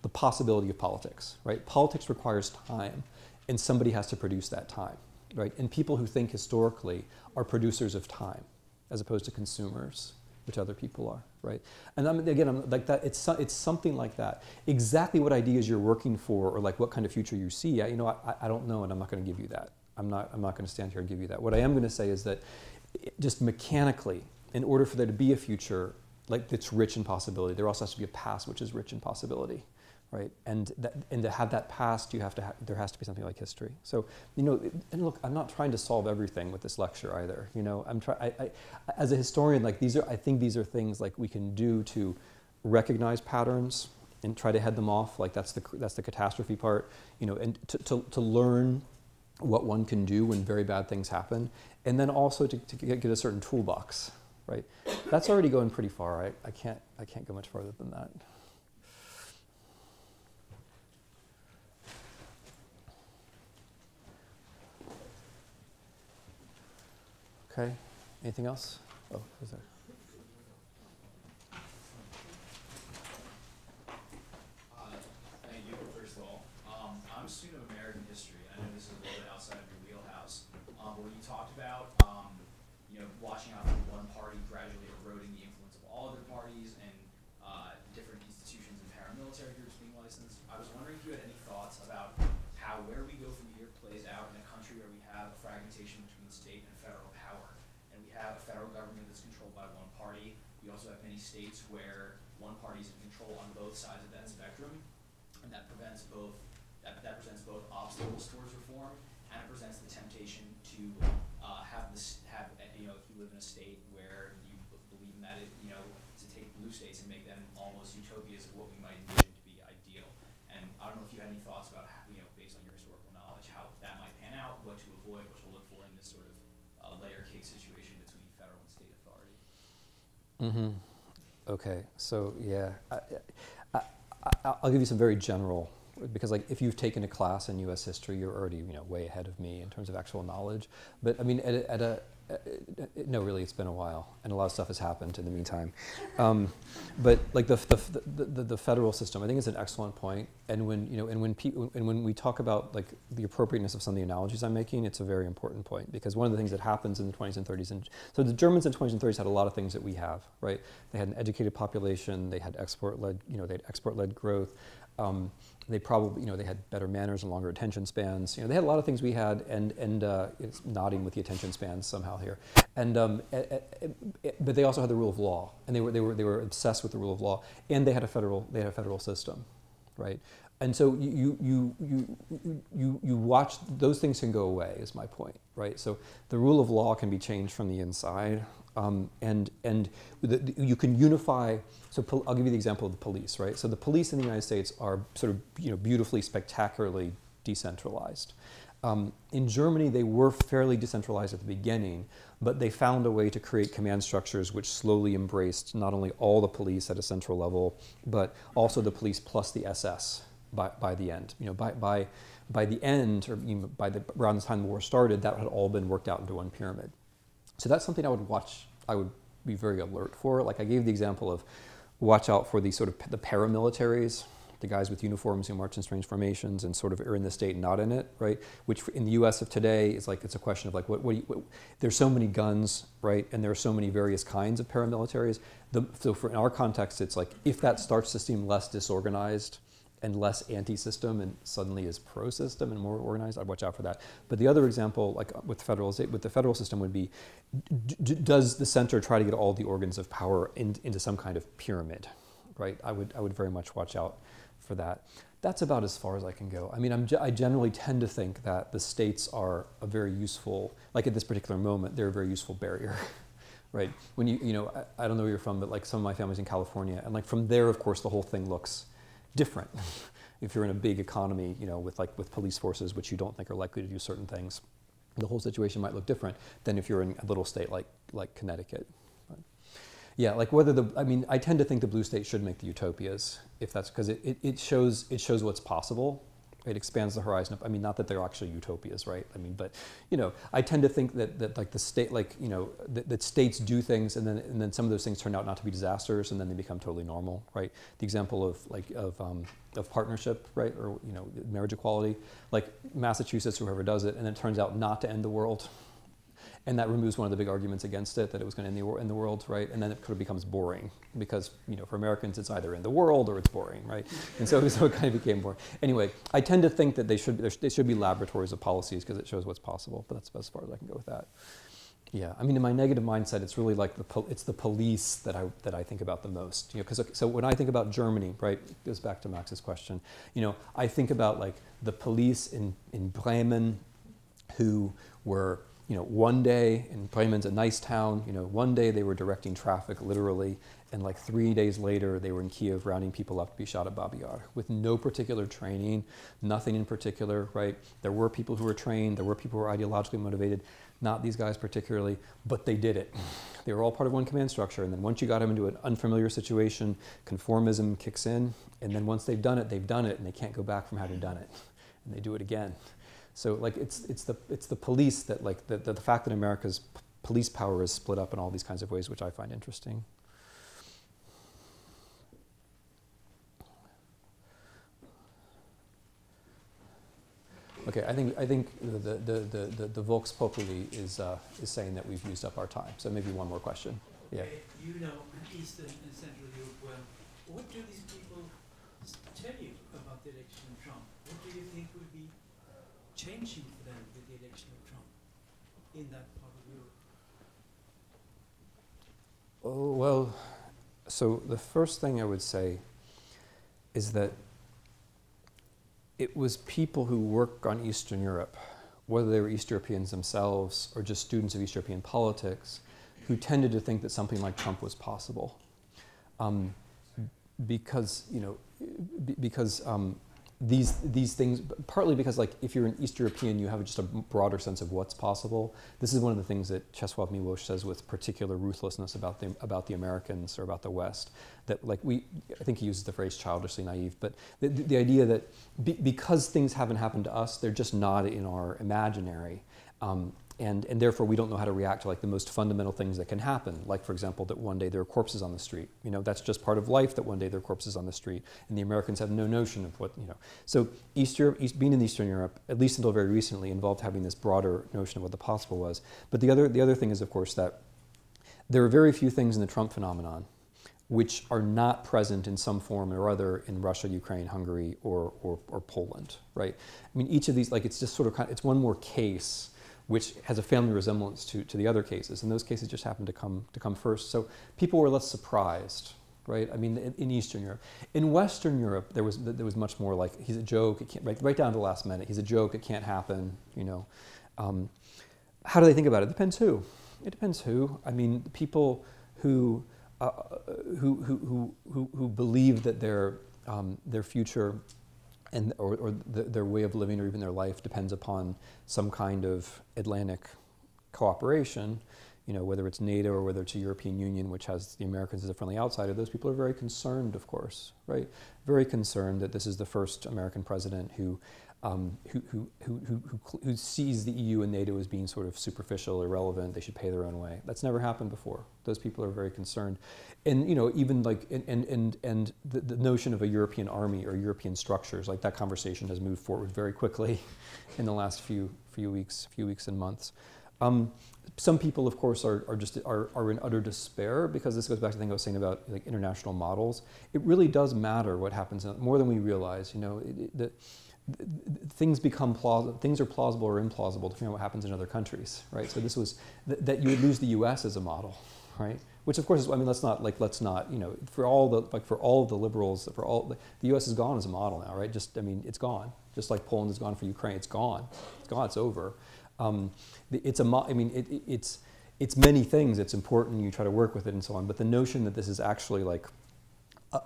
the possibility of politics, right? Politics requires time and somebody has to produce that time, right? And people who think historically are producers of time as opposed to consumers, which other people are, right? And I'm, again, I'm like that, it's, it's something like that. Exactly what ideas you're working for or like what kind of future you see, I, you know, I, I don't know and I'm not gonna give you that. I'm not, I'm not gonna stand here and give you that. What I am gonna say is that just mechanically, in order for there to be a future, like it's rich in possibility. There also has to be a past which is rich in possibility, right? And that, and to have that past, you have to ha- there has to be something like history. So you know, and look, I'm not trying to solve everything with this lecture either. You know, I'm trying. As a historian, like these are, I think these are things like we can do to recognize patterns and try to head them off. Like that's the that's the catastrophe part. You know, and to, to, to learn what one can do when very bad things happen, and then also to, to get, get a certain toolbox right? That's already going pretty far. I, I, can't, I can't go much farther than that. Okay, anything else? Oh, is there? States where one party is in control on both sides of that spectrum, and that prevents both that, that presents both obstacles towards reform and it presents the temptation to uh, have this have you know if you live in a state where you believe in that it, you know to take blue states and make them almost utopias of what we might envision to be ideal. And I don't know if you had any thoughts about how, you know based on your historical knowledge how that might pan out, what to avoid, what to look for in this sort of uh, layer cake situation between federal and state authority. Mm-hmm. Okay, so yeah, I, I, I, I'll give you some very general because like if you've taken a class in U.S. history, you're already you know way ahead of me in terms of actual knowledge. But I mean, at a, at a uh, no, really, it's been a while, and a lot of stuff has happened in the meantime. Um, but like the the, the, the, the, federal system, I think is an excellent point. And when you know, and when pe- and when we talk about like the appropriateness of some of the analogies I'm making, it's a very important point because one of the things that happens in the 20s and 30s, and so the Germans in the 20s and 30s had a lot of things that we have, right? They had an educated population, they had export-led, you know, they had export-led growth. Um, they probably, you know, they had better manners and longer attention spans. You know, they had a lot of things we had, and and uh, it's nodding with the attention spans somehow here. And um, but they also had the rule of law, and they were they were they were obsessed with the rule of law, and they had a federal they had a federal system, right? And so you you you you you watch those things can go away is my point, right? So the rule of law can be changed from the inside, um, and and the, you can unify. So I'll give you the example of the police, right? So the police in the United States are sort of you know beautifully, spectacularly decentralized. Um, in Germany, they were fairly decentralized at the beginning, but they found a way to create command structures which slowly embraced not only all the police at a central level, but also the police plus the SS by, by the end. You know, by, by, by the end, or by the, around the time the war started, that had all been worked out into one pyramid. So that's something I would watch, I would be very alert for. Like I gave the example of watch out for the sort of the paramilitaries, the guys with uniforms who march in strange formations and sort of are in the state, and not in it, right? Which in the U.S. of today is like it's a question of like what, what, you, what there's so many guns, right? And there are so many various kinds of paramilitaries. The, so for in our context, it's like if that starts to seem less disorganized, and less anti-system and suddenly is pro-system and more organized, I'd watch out for that. But the other example, like uh, with federal, with the federal system, would be: does the center try to get all the organs of power in, into some kind of pyramid, right? I would I would very much watch out for that. That's about as far as I can go. I mean, I'm, I generally tend to think that the states are a very useful, like at this particular moment, they're a very useful barrier. right? When you, you know, I, I don't know where you're from, but like some of my family's in California, and like from there, of course, the whole thing looks different. if you're in a big economy, you know, with like with police forces, which you don't think are likely to do certain things, the whole situation might look different than if you're in a little state like like Connecticut. But yeah, like whether the I mean, I tend to think the blue state should make the utopias if that's because it, it, it shows it shows what's possible it expands the horizon. Of, I mean, not that they're actually utopias, right? I mean, but you know, I tend to think that, that like the state, like you know, that, that, states do things, and then and then some of those things turn out not to be disasters, and then they become totally normal, right? The example of like of um, of partnership, right, or you know, marriage equality, like Massachusetts, whoever does it, and it turns out not to end the world, and that removes one of the big arguments against it that it was going to end the, end the world, right? And then it kind of becomes boring because you know for Americans it's either in the world or it's boring, right? And so, so it kind of became boring. Anyway, I tend to think that they should they should be laboratories of policies because it shows what's possible. But that's as far as I can go with that. Yeah, I mean, in my negative mindset, it's really like the it's the police that I that I think about the most. You know, because so when I think about Germany, right, goes back to Max's question. You know, I think about like the police in in Bremen, who were you know, one day, and Bremen's a nice town, you know, one day they were directing traffic literally, and like three days later they were in Kiev rounding people up to be shot at Babi Yar with no particular training, nothing in particular, right? There were people who were trained, there were people who were ideologically motivated, not these guys particularly, but they did it. They were all part of one command structure, and then once you got them into an unfamiliar situation, conformism kicks in, and then once they've done it, they've done it, and they can't go back from having done it, and they do it again. So like it's it's the it's the police that like the, the, the fact that America's police power is split up in all these kinds of ways, which I find interesting. Okay, I think I think the the, the, the, the Vox Populi is uh, is saying that we've used up our time. So maybe one more question. Yeah. You know Eastern and Central Europe well. What do these people tell you about the election of Trump? What do you think will be changing for them with the election of Trump in that part of Europe? Oh, well, so the first thing I would say is that it was people who work on Eastern Europe, whether they were East Europeans themselves or just students of East European politics, who tended to think that something like Trump was possible. Um, because, you know, because um, these these things partly because like if you're an East European, you have just a broader sense of what's possible. This is one of the things that Czesław Miłosz says with particular ruthlessness about the about the Americans or about the West. That like we, I think he uses the phrase childishly naive, but the, the, the idea that be, because things haven't happened to us, they're just not in our imaginary. Um, and, and therefore we don't know how to react to like the most fundamental things that can happen. Like for example that one day there are corpses on the street. You know that's just part of life that one day there are corpses on the street and the americans have no notion of what you know. So east europe east, being in eastern europe at least until very recently involved having this broader notion of what the possible was. But the other the other thing is of course that there are very few things in the trump phenomenon which are not present in some form or other in Russia, Ukraine, Hungary, or, or, or Poland, right? I mean, each of these, like, it's just sort of, it's one more case which has a family resemblance to, to the other cases. And those cases just happened to come, to come first. So people were less surprised, right? I mean, in, in Eastern Europe. In Western Europe, there was, there was much more like, he's a joke, right, right down to the last minute. He's a joke, it can't happen, you know. Um, how do they think about it? Depends who. It depends who. I mean, people who, uh, who, who, who, who, who believe that their, um, their future and or, or the, their way of living or even their life depends upon some kind of Atlantic cooperation, you know, whether it's NATO or whether it's a European Union, which has the Americans as a friendly outsider, those people are very concerned, of course, right? Very concerned that this is the first American president who um, who, who, who, who, who sees the EU and NATO as being sort of superficial, irrelevant, they should pay their own way. That's never happened before. Those people are very concerned. And, you know, even like, and, and, and the, the notion of a European army or European structures, like that conversation has moved forward very quickly in the last few, few weeks, few weeks and months. Um, some people, of course, are, are just are, are in utter despair because this goes back to the thing I was saying about like international models. It really does matter what happens more than we realize. You know, it, it, the, things become plausible, things are plausible or implausible depending on what happens in other countries, right? So this was, th that you would lose the US as a model, right? Which of course is, I mean, let's not, like, let's not, you know, for all the, like for all the liberals, for all, the US is gone as a model now, right? Just, I mean, it's gone. Just like Poland is gone for Ukraine, it's gone. It's gone, it's over. Um, it's a, I mean, it, it, it's, it's many things, it's important, you try to work with it and so on, but the notion that this is actually like uh,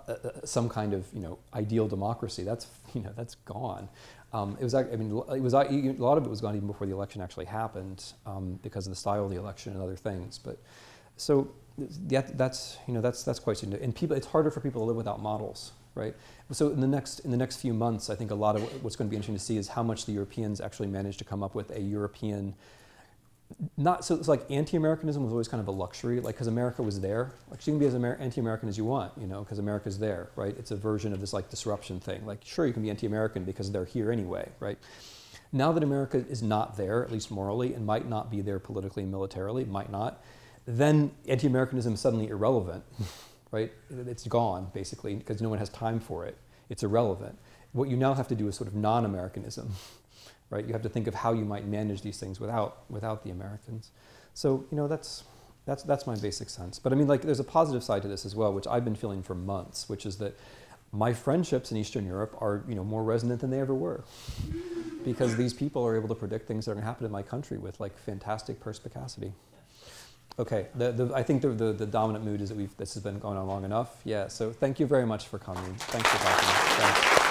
some kind of you know ideal democracy. That's you know that's gone. Um, it was I mean it was a lot of it was gone even before the election actually happened um, because of the style of the election and other things. But so that, that's you know that's that's quite significant. And people, it's harder for people to live without models, right? So in the next in the next few months, I think a lot of what's going to be interesting to see is how much the Europeans actually manage to come up with a European not so it's like anti-Americanism was always kind of a luxury, like because America was there. Like you can be as Amer anti-American as you want, you know, because America's there, right? It's a version of this like disruption thing. Like sure, you can be anti-American because they're here anyway, right? Now that America is not there, at least morally, and might not be there politically and militarily, might not, then anti-Americanism is suddenly irrelevant, right? It's gone basically because no one has time for it. It's irrelevant. What you now have to do is sort of non-Americanism right? You have to think of how you might manage these things without, without the Americans. So, you know, that's, that's, that's my basic sense. But I mean, like, there's a positive side to this as well, which I've been feeling for months, which is that my friendships in Eastern Europe are, you know, more resonant than they ever were. because these people are able to predict things that are going to happen in my country with, like, fantastic perspicacity. Okay, the, the, I think the, the, the, dominant mood is that we've, this has been going on long enough. Yeah, so thank you very much for coming. Thanks for talking. Thanks.